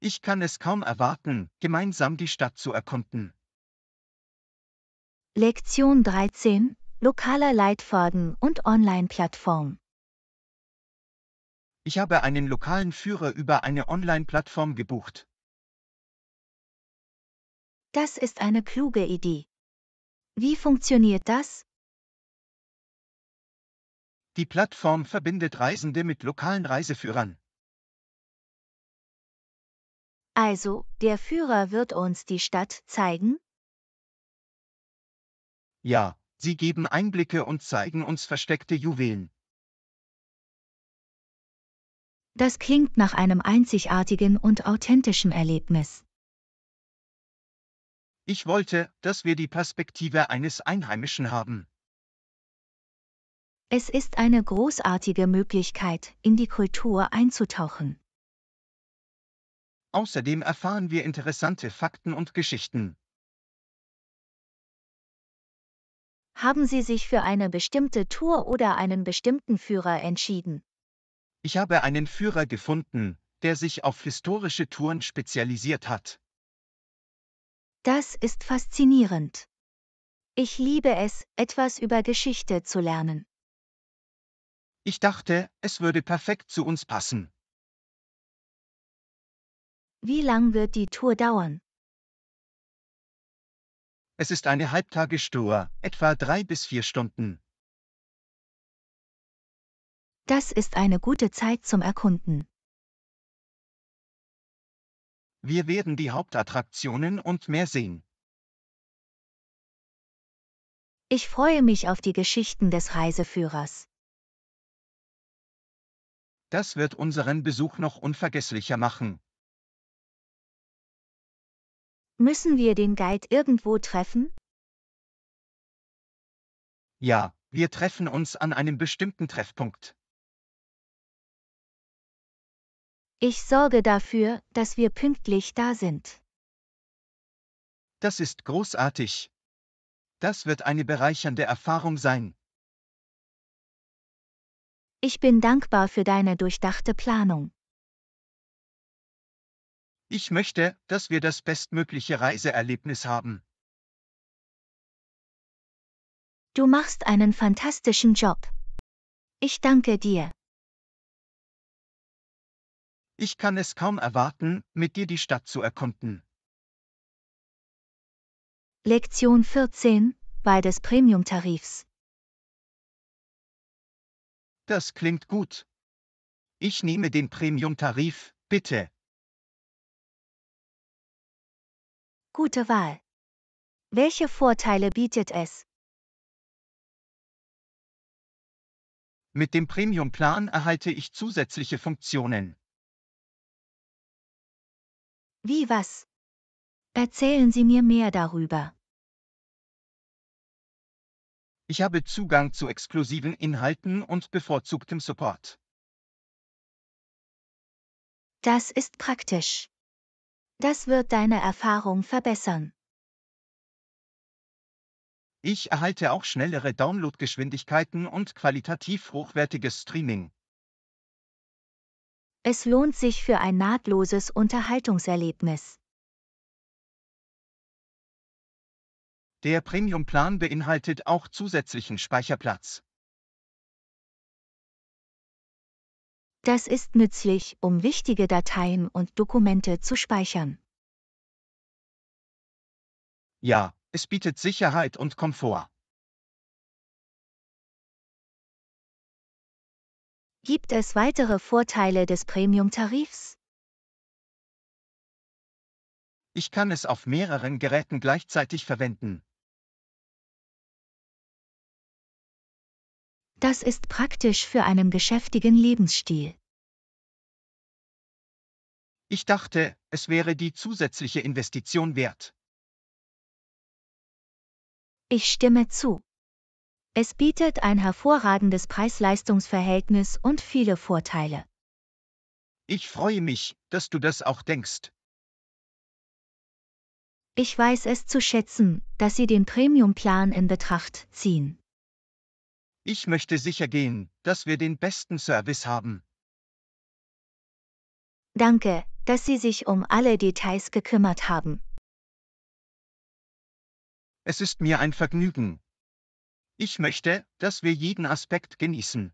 [SPEAKER 2] Ich kann es kaum erwarten, gemeinsam die Stadt zu erkunden.
[SPEAKER 1] Lektion 13 Lokaler Leitfaden und Online-Plattform.
[SPEAKER 2] Ich habe einen lokalen Führer über eine Online-Plattform gebucht.
[SPEAKER 1] Das ist eine kluge Idee. Wie funktioniert das?
[SPEAKER 2] Die Plattform verbindet Reisende mit lokalen Reiseführern.
[SPEAKER 1] Also, der Führer wird uns die Stadt zeigen?
[SPEAKER 2] Ja, sie geben Einblicke und zeigen uns versteckte Juwelen.
[SPEAKER 1] Das klingt nach einem einzigartigen und authentischen Erlebnis.
[SPEAKER 2] Ich wollte, dass wir die Perspektive eines Einheimischen haben.
[SPEAKER 1] Es ist eine großartige Möglichkeit, in die Kultur einzutauchen.
[SPEAKER 2] Außerdem erfahren wir interessante Fakten und Geschichten.
[SPEAKER 1] Haben Sie sich für eine bestimmte Tour oder einen bestimmten Führer entschieden?
[SPEAKER 2] Ich habe einen Führer gefunden, der sich auf historische Touren spezialisiert hat.
[SPEAKER 1] Das ist faszinierend. Ich liebe es, etwas über Geschichte zu lernen.
[SPEAKER 2] Ich dachte, es würde perfekt zu uns passen.
[SPEAKER 1] Wie lang wird die Tour dauern?
[SPEAKER 2] Es ist eine Halbtagestour, etwa drei bis vier Stunden.
[SPEAKER 1] Das ist eine gute Zeit zum Erkunden.
[SPEAKER 2] Wir werden die Hauptattraktionen und mehr sehen.
[SPEAKER 1] Ich freue mich auf die Geschichten des Reiseführers.
[SPEAKER 2] Das wird unseren Besuch noch unvergesslicher machen.
[SPEAKER 1] Müssen wir den Guide irgendwo treffen?
[SPEAKER 2] Ja, wir treffen uns an einem bestimmten Treffpunkt.
[SPEAKER 1] Ich sorge dafür, dass wir pünktlich da sind.
[SPEAKER 2] Das ist großartig. Das wird eine bereichernde Erfahrung sein.
[SPEAKER 1] Ich bin dankbar für deine durchdachte Planung.
[SPEAKER 2] Ich möchte, dass wir das bestmögliche Reiseerlebnis haben.
[SPEAKER 1] Du machst einen fantastischen Job. Ich danke dir.
[SPEAKER 2] Ich kann es kaum erwarten, mit dir die Stadt zu erkunden.
[SPEAKER 1] Lektion 14, Wahl des Premium-Tarifs.
[SPEAKER 2] Das klingt gut. Ich nehme den Premium-Tarif, bitte.
[SPEAKER 1] Gute Wahl. Welche Vorteile bietet es?
[SPEAKER 2] Mit dem Premium-Plan erhalte ich zusätzliche Funktionen.
[SPEAKER 1] Wie was? Erzählen Sie mir mehr darüber.
[SPEAKER 2] Ich habe Zugang zu exklusiven Inhalten und bevorzugtem Support.
[SPEAKER 1] Das ist praktisch. Das wird deine Erfahrung verbessern.
[SPEAKER 2] Ich erhalte auch schnellere Downloadgeschwindigkeiten und qualitativ hochwertiges Streaming.
[SPEAKER 1] Es lohnt sich für ein nahtloses Unterhaltungserlebnis.
[SPEAKER 2] Der Premium-Plan beinhaltet auch zusätzlichen Speicherplatz.
[SPEAKER 1] Das ist nützlich, um wichtige Dateien und Dokumente zu speichern.
[SPEAKER 2] Ja, es bietet Sicherheit und Komfort.
[SPEAKER 1] Gibt es weitere Vorteile des Premium-Tarifs?
[SPEAKER 2] Ich kann es auf mehreren Geräten gleichzeitig verwenden.
[SPEAKER 1] Das ist praktisch für einen geschäftigen Lebensstil.
[SPEAKER 2] Ich dachte, es wäre die zusätzliche Investition wert.
[SPEAKER 1] Ich stimme zu. Es bietet ein hervorragendes Preis-Leistungs-Verhältnis und viele Vorteile.
[SPEAKER 2] Ich freue mich, dass du das auch denkst.
[SPEAKER 1] Ich weiß es zu schätzen, dass Sie den Premium-Plan in Betracht ziehen.
[SPEAKER 2] Ich möchte sicher gehen, dass wir den besten Service haben.
[SPEAKER 1] Danke, dass Sie sich um alle Details gekümmert haben.
[SPEAKER 2] Es ist mir ein Vergnügen, ich möchte, dass wir jeden Aspekt genießen.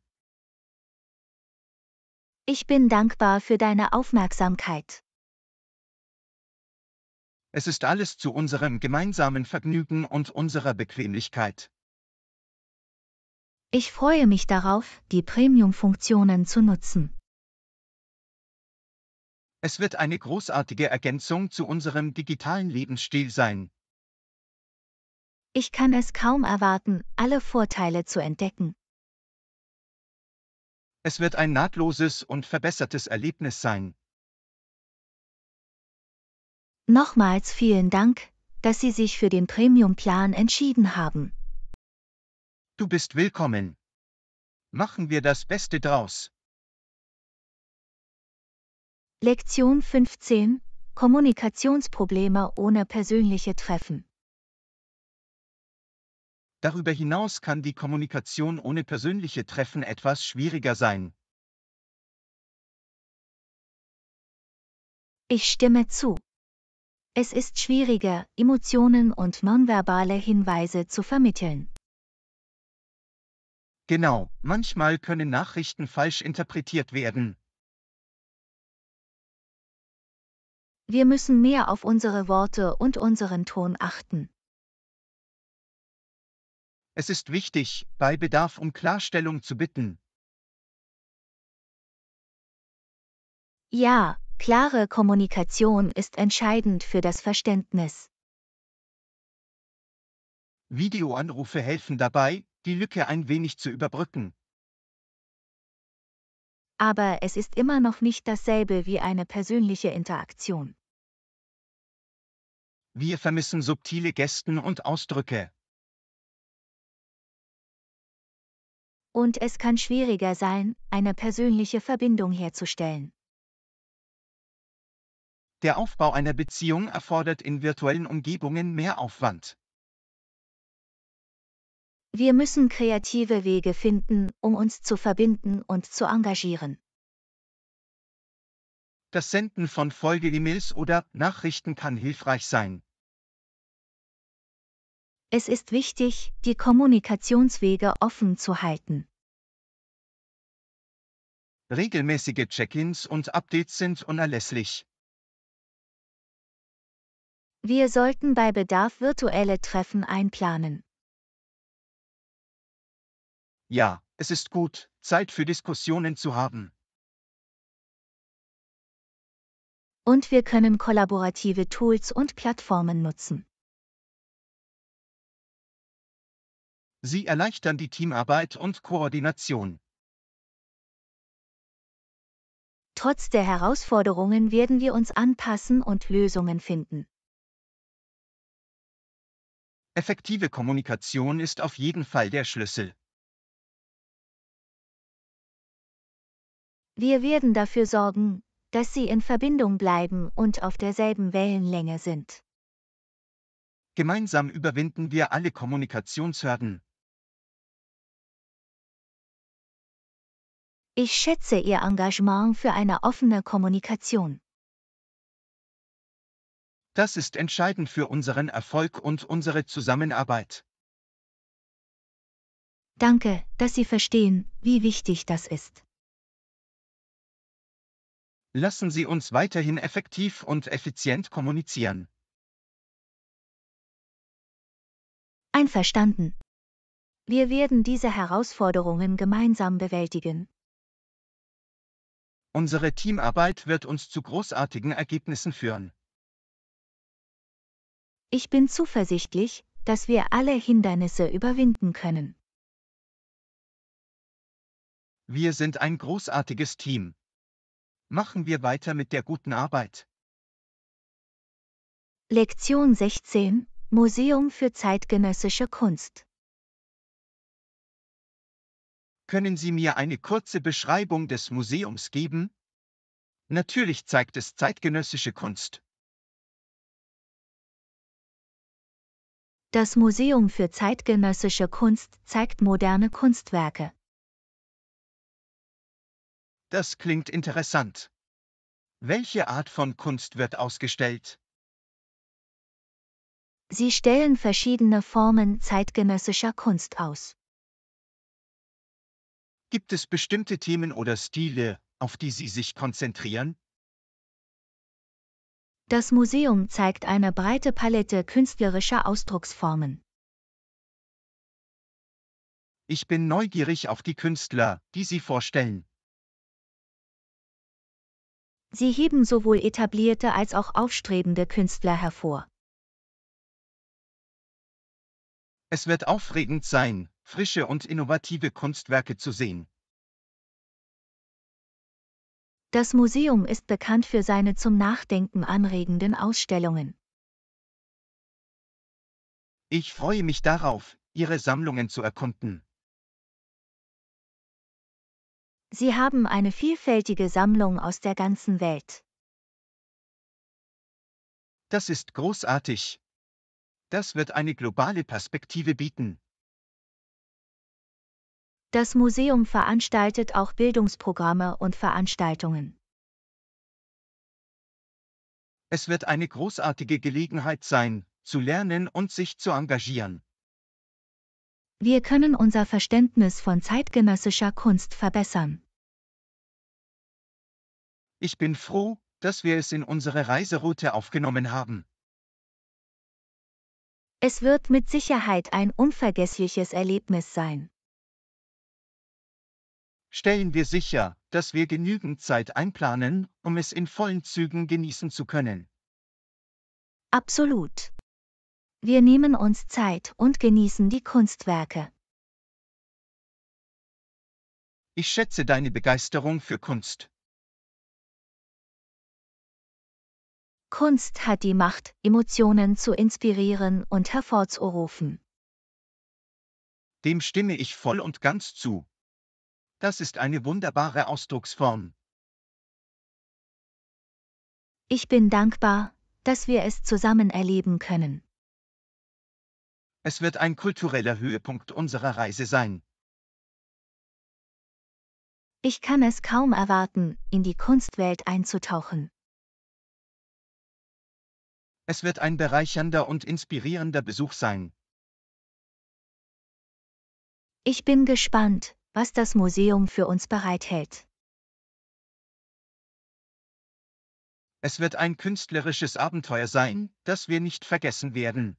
[SPEAKER 1] Ich bin dankbar für deine Aufmerksamkeit.
[SPEAKER 2] Es ist alles zu unserem gemeinsamen Vergnügen und unserer Bequemlichkeit.
[SPEAKER 1] Ich freue mich darauf, die Premium-Funktionen zu nutzen.
[SPEAKER 2] Es wird eine großartige Ergänzung zu unserem digitalen Lebensstil sein.
[SPEAKER 1] Ich kann es kaum erwarten, alle Vorteile zu entdecken.
[SPEAKER 2] Es wird ein nahtloses und verbessertes Erlebnis sein.
[SPEAKER 1] Nochmals vielen Dank, dass Sie sich für den Premium-Plan entschieden haben.
[SPEAKER 2] Du bist willkommen. Machen wir das Beste draus.
[SPEAKER 1] Lektion 15 Kommunikationsprobleme ohne persönliche Treffen.
[SPEAKER 2] Darüber hinaus kann die Kommunikation ohne persönliche Treffen etwas schwieriger sein.
[SPEAKER 1] Ich stimme zu. Es ist schwieriger, Emotionen und nonverbale Hinweise zu vermitteln.
[SPEAKER 2] Genau, manchmal können Nachrichten falsch interpretiert werden.
[SPEAKER 1] Wir müssen mehr auf unsere Worte und unseren Ton achten.
[SPEAKER 2] Es ist wichtig, bei Bedarf um Klarstellung zu bitten.
[SPEAKER 1] Ja, klare Kommunikation ist entscheidend für das Verständnis.
[SPEAKER 2] Videoanrufe helfen dabei, die Lücke ein wenig zu überbrücken.
[SPEAKER 1] Aber es ist immer noch nicht dasselbe wie eine persönliche Interaktion.
[SPEAKER 2] Wir vermissen subtile Gesten und Ausdrücke.
[SPEAKER 1] Und es kann schwieriger sein, eine persönliche Verbindung herzustellen.
[SPEAKER 2] Der Aufbau einer Beziehung erfordert in virtuellen Umgebungen mehr Aufwand.
[SPEAKER 1] Wir müssen kreative Wege finden, um uns zu verbinden und zu engagieren.
[SPEAKER 2] Das Senden von Folge-E-Mails oder Nachrichten kann hilfreich sein.
[SPEAKER 1] Es ist wichtig, die Kommunikationswege offen zu halten.
[SPEAKER 2] Regelmäßige Check-ins und Updates sind unerlässlich.
[SPEAKER 1] Wir sollten bei Bedarf virtuelle Treffen einplanen.
[SPEAKER 2] Ja, es ist gut, Zeit für Diskussionen zu haben.
[SPEAKER 1] Und wir können kollaborative Tools und Plattformen nutzen.
[SPEAKER 2] Sie erleichtern die Teamarbeit und Koordination.
[SPEAKER 1] Trotz der Herausforderungen werden wir uns anpassen und Lösungen finden.
[SPEAKER 2] Effektive Kommunikation ist auf jeden Fall der Schlüssel.
[SPEAKER 1] Wir werden dafür sorgen, dass Sie in Verbindung bleiben und auf derselben Wellenlänge sind.
[SPEAKER 2] Gemeinsam überwinden wir alle Kommunikationshürden.
[SPEAKER 1] Ich schätze Ihr Engagement für eine offene Kommunikation.
[SPEAKER 2] Das ist entscheidend für unseren Erfolg und unsere Zusammenarbeit.
[SPEAKER 1] Danke, dass Sie verstehen, wie wichtig das ist.
[SPEAKER 2] Lassen Sie uns weiterhin effektiv und effizient kommunizieren.
[SPEAKER 1] Einverstanden. Wir werden diese Herausforderungen gemeinsam bewältigen.
[SPEAKER 2] Unsere Teamarbeit wird uns zu großartigen Ergebnissen führen.
[SPEAKER 1] Ich bin zuversichtlich, dass wir alle Hindernisse überwinden können.
[SPEAKER 2] Wir sind ein großartiges Team. Machen wir weiter mit der guten Arbeit.
[SPEAKER 1] Lektion 16 Museum für zeitgenössische Kunst.
[SPEAKER 2] Können Sie mir eine kurze Beschreibung des Museums geben? Natürlich zeigt es zeitgenössische Kunst.
[SPEAKER 1] Das Museum für zeitgenössische Kunst zeigt moderne Kunstwerke.
[SPEAKER 2] Das klingt interessant. Welche Art von Kunst wird ausgestellt?
[SPEAKER 1] Sie stellen verschiedene Formen zeitgenössischer Kunst aus.
[SPEAKER 2] Gibt es bestimmte Themen oder Stile, auf die Sie sich konzentrieren?
[SPEAKER 1] Das Museum zeigt eine breite Palette künstlerischer Ausdrucksformen.
[SPEAKER 2] Ich bin neugierig auf die Künstler, die Sie vorstellen.
[SPEAKER 1] Sie heben sowohl etablierte als auch aufstrebende Künstler hervor.
[SPEAKER 2] Es wird aufregend sein, frische und innovative Kunstwerke zu sehen.
[SPEAKER 1] Das Museum ist bekannt für seine zum Nachdenken anregenden Ausstellungen.
[SPEAKER 2] Ich freue mich darauf, Ihre Sammlungen zu erkunden.
[SPEAKER 1] Sie haben eine vielfältige Sammlung aus der ganzen Welt.
[SPEAKER 2] Das ist großartig. Das wird eine globale Perspektive bieten.
[SPEAKER 1] Das Museum veranstaltet auch Bildungsprogramme und Veranstaltungen.
[SPEAKER 2] Es wird eine großartige Gelegenheit sein, zu lernen und sich zu engagieren.
[SPEAKER 1] Wir können unser Verständnis von zeitgenössischer Kunst verbessern.
[SPEAKER 2] Ich bin froh, dass wir es in unsere Reiseroute aufgenommen haben.
[SPEAKER 1] Es wird mit Sicherheit ein unvergessliches Erlebnis sein.
[SPEAKER 2] Stellen wir sicher, dass wir genügend Zeit einplanen, um es in vollen Zügen genießen zu können.
[SPEAKER 1] Absolut. Wir nehmen uns Zeit und genießen die Kunstwerke.
[SPEAKER 2] Ich schätze deine Begeisterung für Kunst.
[SPEAKER 1] Kunst hat die Macht, Emotionen zu inspirieren und hervorzurufen.
[SPEAKER 2] Dem stimme ich voll und ganz zu. Das ist eine wunderbare Ausdrucksform.
[SPEAKER 1] Ich bin dankbar, dass wir es zusammen erleben können.
[SPEAKER 2] Es wird ein kultureller Höhepunkt unserer Reise sein.
[SPEAKER 1] Ich kann es kaum erwarten, in die Kunstwelt einzutauchen.
[SPEAKER 2] Es wird ein bereichernder und inspirierender Besuch sein.
[SPEAKER 1] Ich bin gespannt, was das Museum für uns bereithält.
[SPEAKER 2] Es wird ein künstlerisches Abenteuer sein, das wir nicht vergessen werden.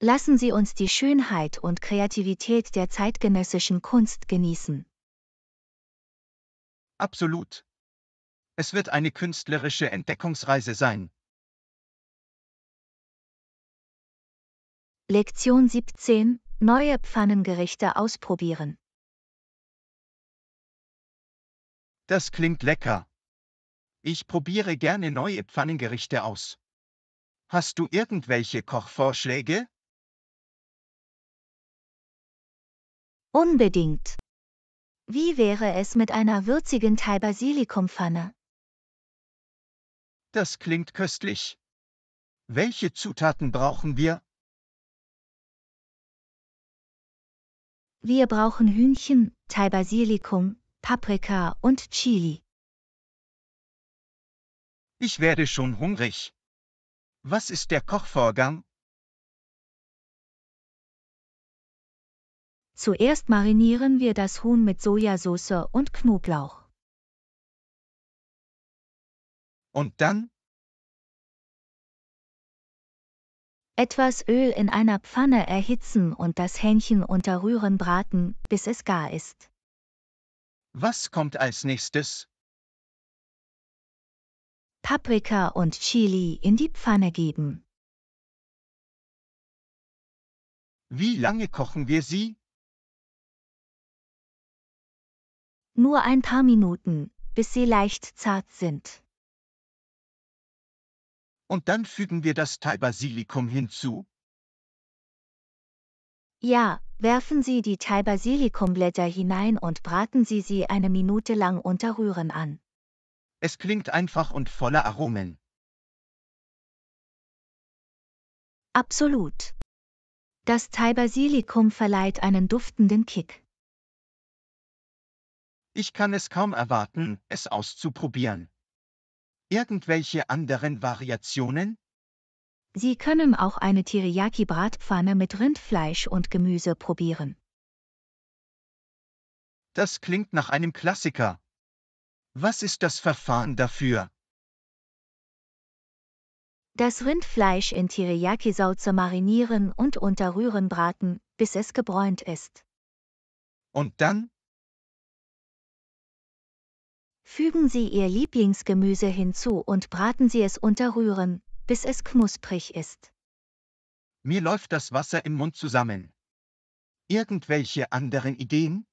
[SPEAKER 1] Lassen Sie uns die Schönheit und Kreativität der zeitgenössischen Kunst genießen.
[SPEAKER 2] Absolut. Es wird eine künstlerische Entdeckungsreise sein.
[SPEAKER 1] Lektion 17 Neue Pfannengerichte ausprobieren.
[SPEAKER 2] Das klingt lecker. Ich probiere gerne neue Pfannengerichte aus. Hast du irgendwelche Kochvorschläge?
[SPEAKER 1] Unbedingt. Wie wäre es mit einer würzigen Thai-Basilikum-Pfanne?
[SPEAKER 2] Das klingt köstlich. Welche Zutaten brauchen wir?
[SPEAKER 1] Wir brauchen Hühnchen, Thai-Basilikum, Paprika und Chili.
[SPEAKER 2] Ich werde schon hungrig. Was ist der Kochvorgang?
[SPEAKER 1] Zuerst marinieren wir das Huhn mit Sojasauce und Knoblauch.
[SPEAKER 2] Und dann?
[SPEAKER 1] Etwas Öl in einer Pfanne erhitzen und das Hähnchen unter Rühren braten, bis es gar ist.
[SPEAKER 2] Was kommt als nächstes?
[SPEAKER 1] Paprika und Chili in die Pfanne geben.
[SPEAKER 2] Wie lange kochen wir sie?
[SPEAKER 1] Nur ein paar Minuten, bis sie leicht zart sind.
[SPEAKER 2] Und dann fügen wir das Thai-Basilikum hinzu?
[SPEAKER 1] Ja, werfen Sie die Thai-Basilikumblätter hinein und braten Sie sie eine Minute lang unter Rühren an.
[SPEAKER 2] Es klingt einfach und voller Aromen.
[SPEAKER 1] Absolut. Das Thai-Basilikum verleiht einen duftenden Kick.
[SPEAKER 2] Ich kann es kaum erwarten, es auszuprobieren. Irgendwelche anderen Variationen?
[SPEAKER 1] Sie können auch eine Teriyaki-Bratpfanne mit Rindfleisch und Gemüse probieren.
[SPEAKER 2] Das klingt nach einem Klassiker. Was ist das Verfahren dafür?
[SPEAKER 1] Das Rindfleisch in Teriyaki-Sauce marinieren und unter Rühren braten, bis es gebräunt ist.
[SPEAKER 2] Und dann?
[SPEAKER 1] Fügen Sie Ihr Lieblingsgemüse hinzu und braten Sie es unter Rühren, bis es knusprig ist.
[SPEAKER 2] Mir läuft das Wasser im Mund zusammen. Irgendwelche anderen Ideen?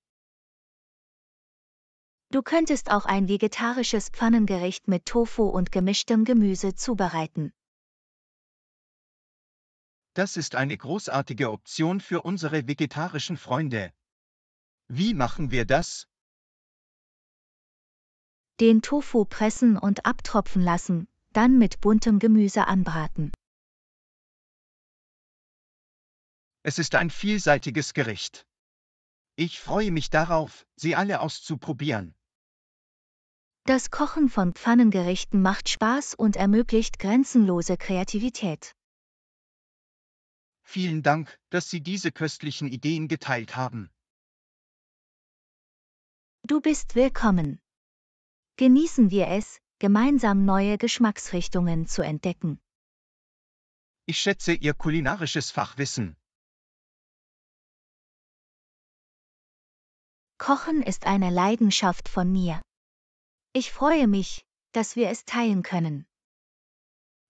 [SPEAKER 1] Du könntest auch ein vegetarisches Pfannengericht mit Tofu und gemischtem Gemüse zubereiten.
[SPEAKER 2] Das ist eine großartige Option für unsere vegetarischen Freunde. Wie machen wir das?
[SPEAKER 1] Den Tofu pressen und abtropfen lassen, dann mit buntem Gemüse anbraten.
[SPEAKER 2] Es ist ein vielseitiges Gericht. Ich freue mich darauf, sie alle auszuprobieren.
[SPEAKER 1] Das Kochen von Pfannengerichten macht Spaß und ermöglicht grenzenlose Kreativität.
[SPEAKER 2] Vielen Dank, dass Sie diese köstlichen Ideen geteilt haben.
[SPEAKER 1] Du bist willkommen. Genießen wir es, gemeinsam neue Geschmacksrichtungen zu entdecken.
[SPEAKER 2] Ich schätze Ihr kulinarisches Fachwissen.
[SPEAKER 1] Kochen ist eine Leidenschaft von mir. Ich freue mich, dass wir es teilen können.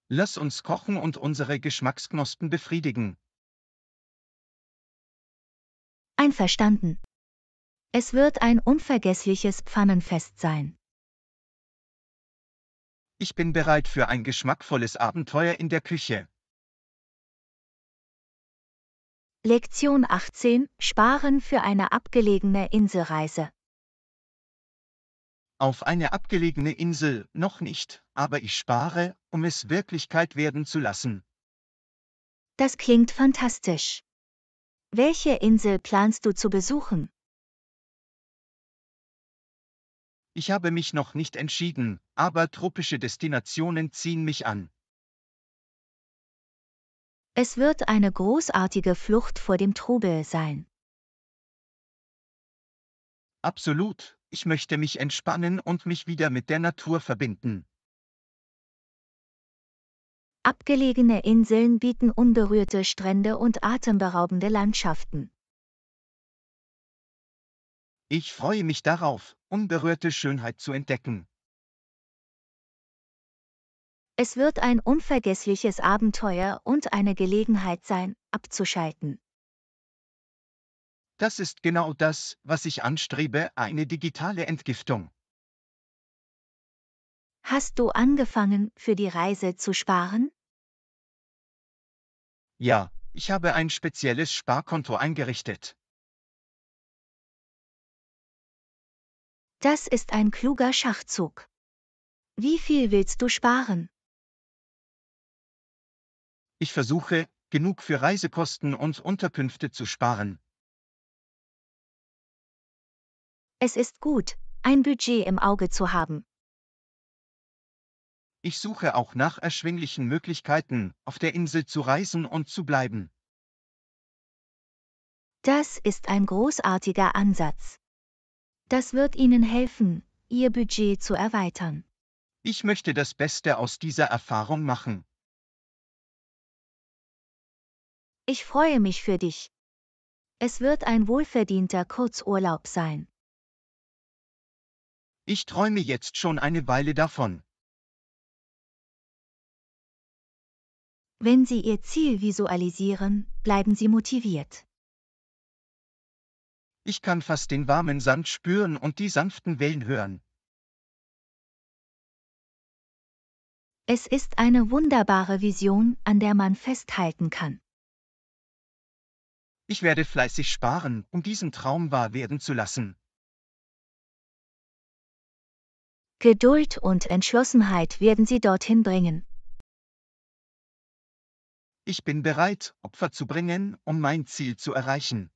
[SPEAKER 2] Lass uns kochen und unsere Geschmacksknospen befriedigen.
[SPEAKER 1] Einverstanden. Es wird ein unvergessliches Pfannenfest sein.
[SPEAKER 2] Ich bin bereit für ein geschmackvolles Abenteuer in der Küche.
[SPEAKER 1] Lektion 18 Sparen für eine abgelegene Inselreise.
[SPEAKER 2] Auf eine abgelegene Insel noch nicht, aber ich spare, um es Wirklichkeit werden zu lassen.
[SPEAKER 1] Das klingt fantastisch. Welche Insel planst du zu besuchen?
[SPEAKER 2] Ich habe mich noch nicht entschieden, aber tropische Destinationen ziehen mich an.
[SPEAKER 1] Es wird eine großartige Flucht vor dem Trubel sein.
[SPEAKER 2] Absolut, ich möchte mich entspannen und mich wieder mit der Natur verbinden.
[SPEAKER 1] Abgelegene Inseln bieten unberührte Strände und atemberaubende Landschaften.
[SPEAKER 2] Ich freue mich darauf, unberührte Schönheit zu entdecken.
[SPEAKER 1] Es wird ein unvergessliches Abenteuer und eine Gelegenheit sein, abzuschalten.
[SPEAKER 2] Das ist genau das, was ich anstrebe, eine digitale Entgiftung.
[SPEAKER 1] Hast du angefangen, für die Reise zu sparen?
[SPEAKER 2] Ja, ich habe ein spezielles Sparkonto eingerichtet.
[SPEAKER 1] Das ist ein kluger Schachzug. Wie viel willst du sparen?
[SPEAKER 2] Ich versuche, genug für Reisekosten und Unterkünfte zu sparen.
[SPEAKER 1] Es ist gut, ein Budget im Auge zu haben.
[SPEAKER 2] Ich suche auch nach erschwinglichen Möglichkeiten, auf der Insel zu reisen und zu bleiben.
[SPEAKER 1] Das ist ein großartiger Ansatz. Das wird Ihnen helfen, Ihr Budget zu erweitern.
[SPEAKER 2] Ich möchte das Beste aus dieser Erfahrung machen.
[SPEAKER 1] Ich freue mich für dich. Es wird ein wohlverdienter Kurzurlaub sein.
[SPEAKER 2] Ich träume jetzt schon eine Weile davon.
[SPEAKER 1] Wenn Sie Ihr Ziel visualisieren, bleiben Sie motiviert.
[SPEAKER 2] Ich kann fast den warmen Sand spüren und die sanften Wellen hören.
[SPEAKER 1] Es ist eine wunderbare Vision, an der man festhalten kann.
[SPEAKER 2] Ich werde fleißig sparen, um diesen Traum wahr werden zu lassen.
[SPEAKER 1] Geduld und Entschlossenheit werden Sie dorthin bringen.
[SPEAKER 2] Ich bin bereit, Opfer zu bringen, um mein Ziel zu erreichen.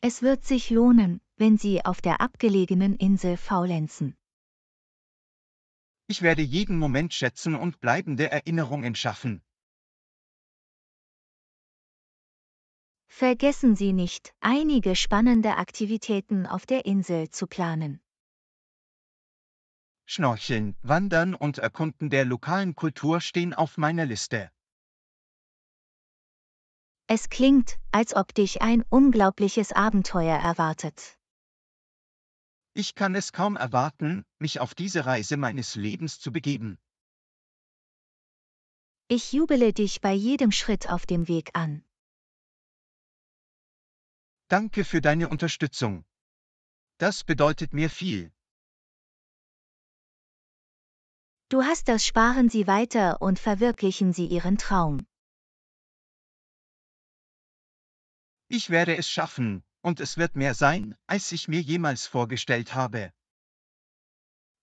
[SPEAKER 1] Es wird sich lohnen, wenn Sie auf der abgelegenen Insel faulenzen.
[SPEAKER 2] Ich werde jeden Moment schätzen und bleibende Erinnerungen schaffen.
[SPEAKER 1] Vergessen Sie nicht, einige spannende Aktivitäten auf der Insel zu planen.
[SPEAKER 2] Schnorcheln, Wandern und Erkunden der lokalen Kultur stehen auf meiner Liste.
[SPEAKER 1] Es klingt, als ob dich ein unglaubliches Abenteuer erwartet.
[SPEAKER 2] Ich kann es kaum erwarten, mich auf diese Reise meines Lebens zu begeben.
[SPEAKER 1] Ich jubele dich bei jedem Schritt auf dem Weg an.
[SPEAKER 2] Danke für deine Unterstützung. Das bedeutet mir viel.
[SPEAKER 1] Du hast das Sparen Sie weiter und verwirklichen Sie Ihren Traum.
[SPEAKER 2] Ich werde es schaffen, und es wird mehr sein, als ich mir jemals vorgestellt habe.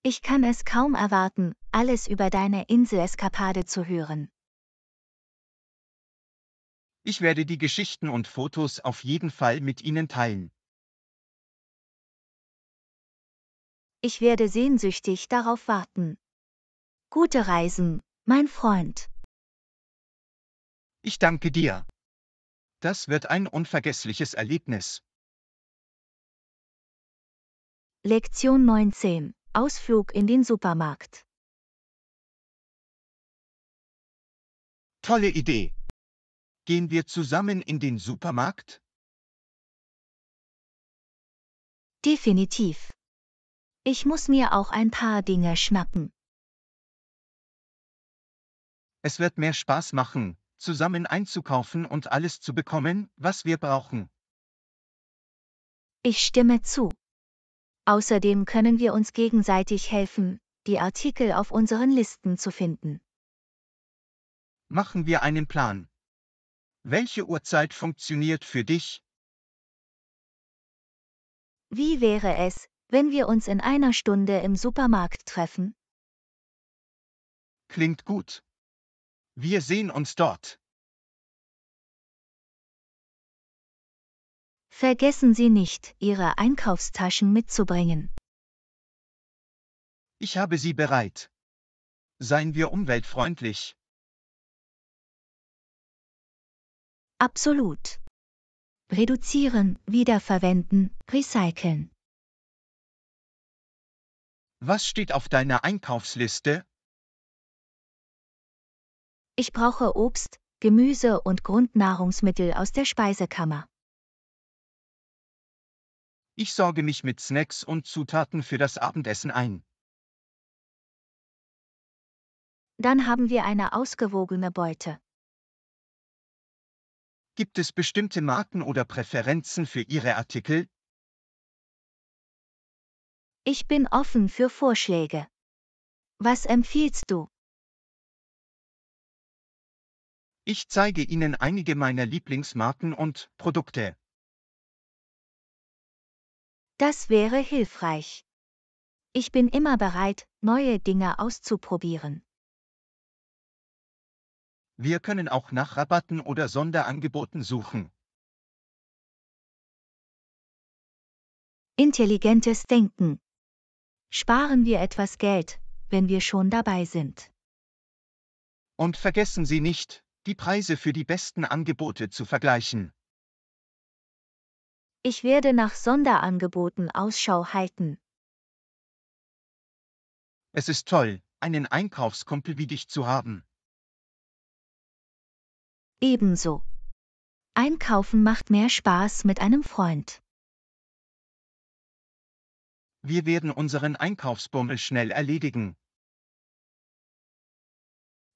[SPEAKER 1] Ich kann es kaum erwarten, alles über deine Inseleskapade zu hören.
[SPEAKER 2] Ich werde die Geschichten und Fotos auf jeden Fall mit Ihnen teilen.
[SPEAKER 1] Ich werde sehnsüchtig darauf warten. Gute Reisen, mein Freund.
[SPEAKER 2] Ich danke dir. Das wird ein unvergessliches Erlebnis.
[SPEAKER 1] Lektion 19. Ausflug in den Supermarkt.
[SPEAKER 2] Tolle Idee. Gehen wir zusammen in den Supermarkt?
[SPEAKER 1] Definitiv. Ich muss mir auch ein paar Dinge schnappen.
[SPEAKER 2] Es wird mehr Spaß machen, zusammen einzukaufen und alles zu bekommen, was wir brauchen.
[SPEAKER 1] Ich stimme zu. Außerdem können wir uns gegenseitig helfen, die Artikel auf unseren Listen zu finden.
[SPEAKER 2] Machen wir einen Plan. Welche Uhrzeit funktioniert für dich?
[SPEAKER 1] Wie wäre es, wenn wir uns in einer Stunde im Supermarkt treffen?
[SPEAKER 2] Klingt gut. Wir sehen uns dort.
[SPEAKER 1] Vergessen Sie nicht, Ihre Einkaufstaschen mitzubringen.
[SPEAKER 2] Ich habe sie bereit. Seien wir umweltfreundlich.
[SPEAKER 1] Absolut. Reduzieren, wiederverwenden, recyceln.
[SPEAKER 2] Was steht auf deiner Einkaufsliste?
[SPEAKER 1] Ich brauche Obst, Gemüse und Grundnahrungsmittel aus der Speisekammer.
[SPEAKER 2] Ich sorge mich mit Snacks und Zutaten für das Abendessen ein.
[SPEAKER 1] Dann haben wir eine ausgewogene Beute.
[SPEAKER 2] Gibt es bestimmte Marken oder Präferenzen für Ihre Artikel?
[SPEAKER 1] Ich bin offen für Vorschläge. Was empfiehlst du?
[SPEAKER 2] Ich zeige Ihnen einige meiner Lieblingsmarken und Produkte.
[SPEAKER 1] Das wäre hilfreich. Ich bin immer bereit, neue Dinge auszuprobieren.
[SPEAKER 2] Wir können auch nach Rabatten oder Sonderangeboten suchen.
[SPEAKER 1] Intelligentes Denken. Sparen wir etwas Geld, wenn wir schon dabei sind.
[SPEAKER 2] Und vergessen Sie nicht, die Preise für die besten Angebote zu vergleichen.
[SPEAKER 1] Ich werde nach Sonderangeboten Ausschau halten.
[SPEAKER 2] Es ist toll, einen Einkaufskumpel wie dich zu haben.
[SPEAKER 1] Ebenso. Einkaufen macht mehr Spaß mit einem Freund.
[SPEAKER 2] Wir werden unseren Einkaufsbummel schnell erledigen.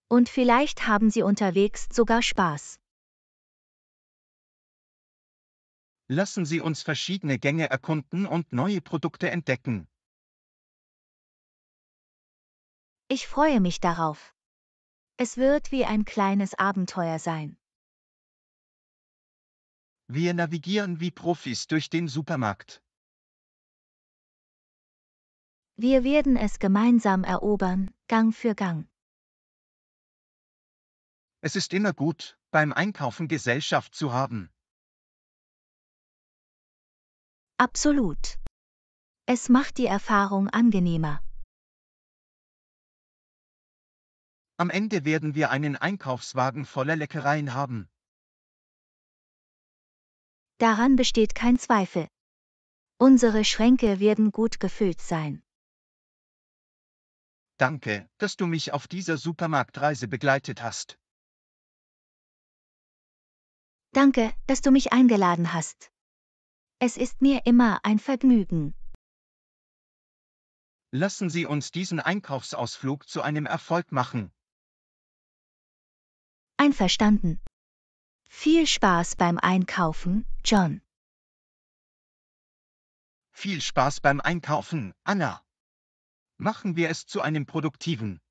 [SPEAKER 1] Und vielleicht haben Sie unterwegs sogar Spaß.
[SPEAKER 2] Lassen Sie uns verschiedene Gänge erkunden und neue Produkte entdecken.
[SPEAKER 1] Ich freue mich darauf. Es wird wie ein kleines Abenteuer sein.
[SPEAKER 2] Wir navigieren wie Profis durch den Supermarkt.
[SPEAKER 1] Wir werden es gemeinsam erobern, Gang für Gang.
[SPEAKER 2] Es ist immer gut, beim Einkaufen Gesellschaft zu haben.
[SPEAKER 1] Absolut. Es macht die Erfahrung angenehmer.
[SPEAKER 2] Am Ende werden wir einen Einkaufswagen voller Leckereien haben.
[SPEAKER 1] Daran besteht kein Zweifel. Unsere Schränke werden gut gefüllt sein.
[SPEAKER 2] Danke, dass du mich auf dieser Supermarktreise begleitet hast.
[SPEAKER 1] Danke, dass du mich eingeladen hast. Es ist mir immer ein Vergnügen.
[SPEAKER 2] Lassen Sie uns diesen Einkaufsausflug zu einem Erfolg machen.
[SPEAKER 1] Einverstanden. Viel Spaß beim Einkaufen, John.
[SPEAKER 2] Viel Spaß beim Einkaufen, Anna. Machen wir es zu einem produktiven.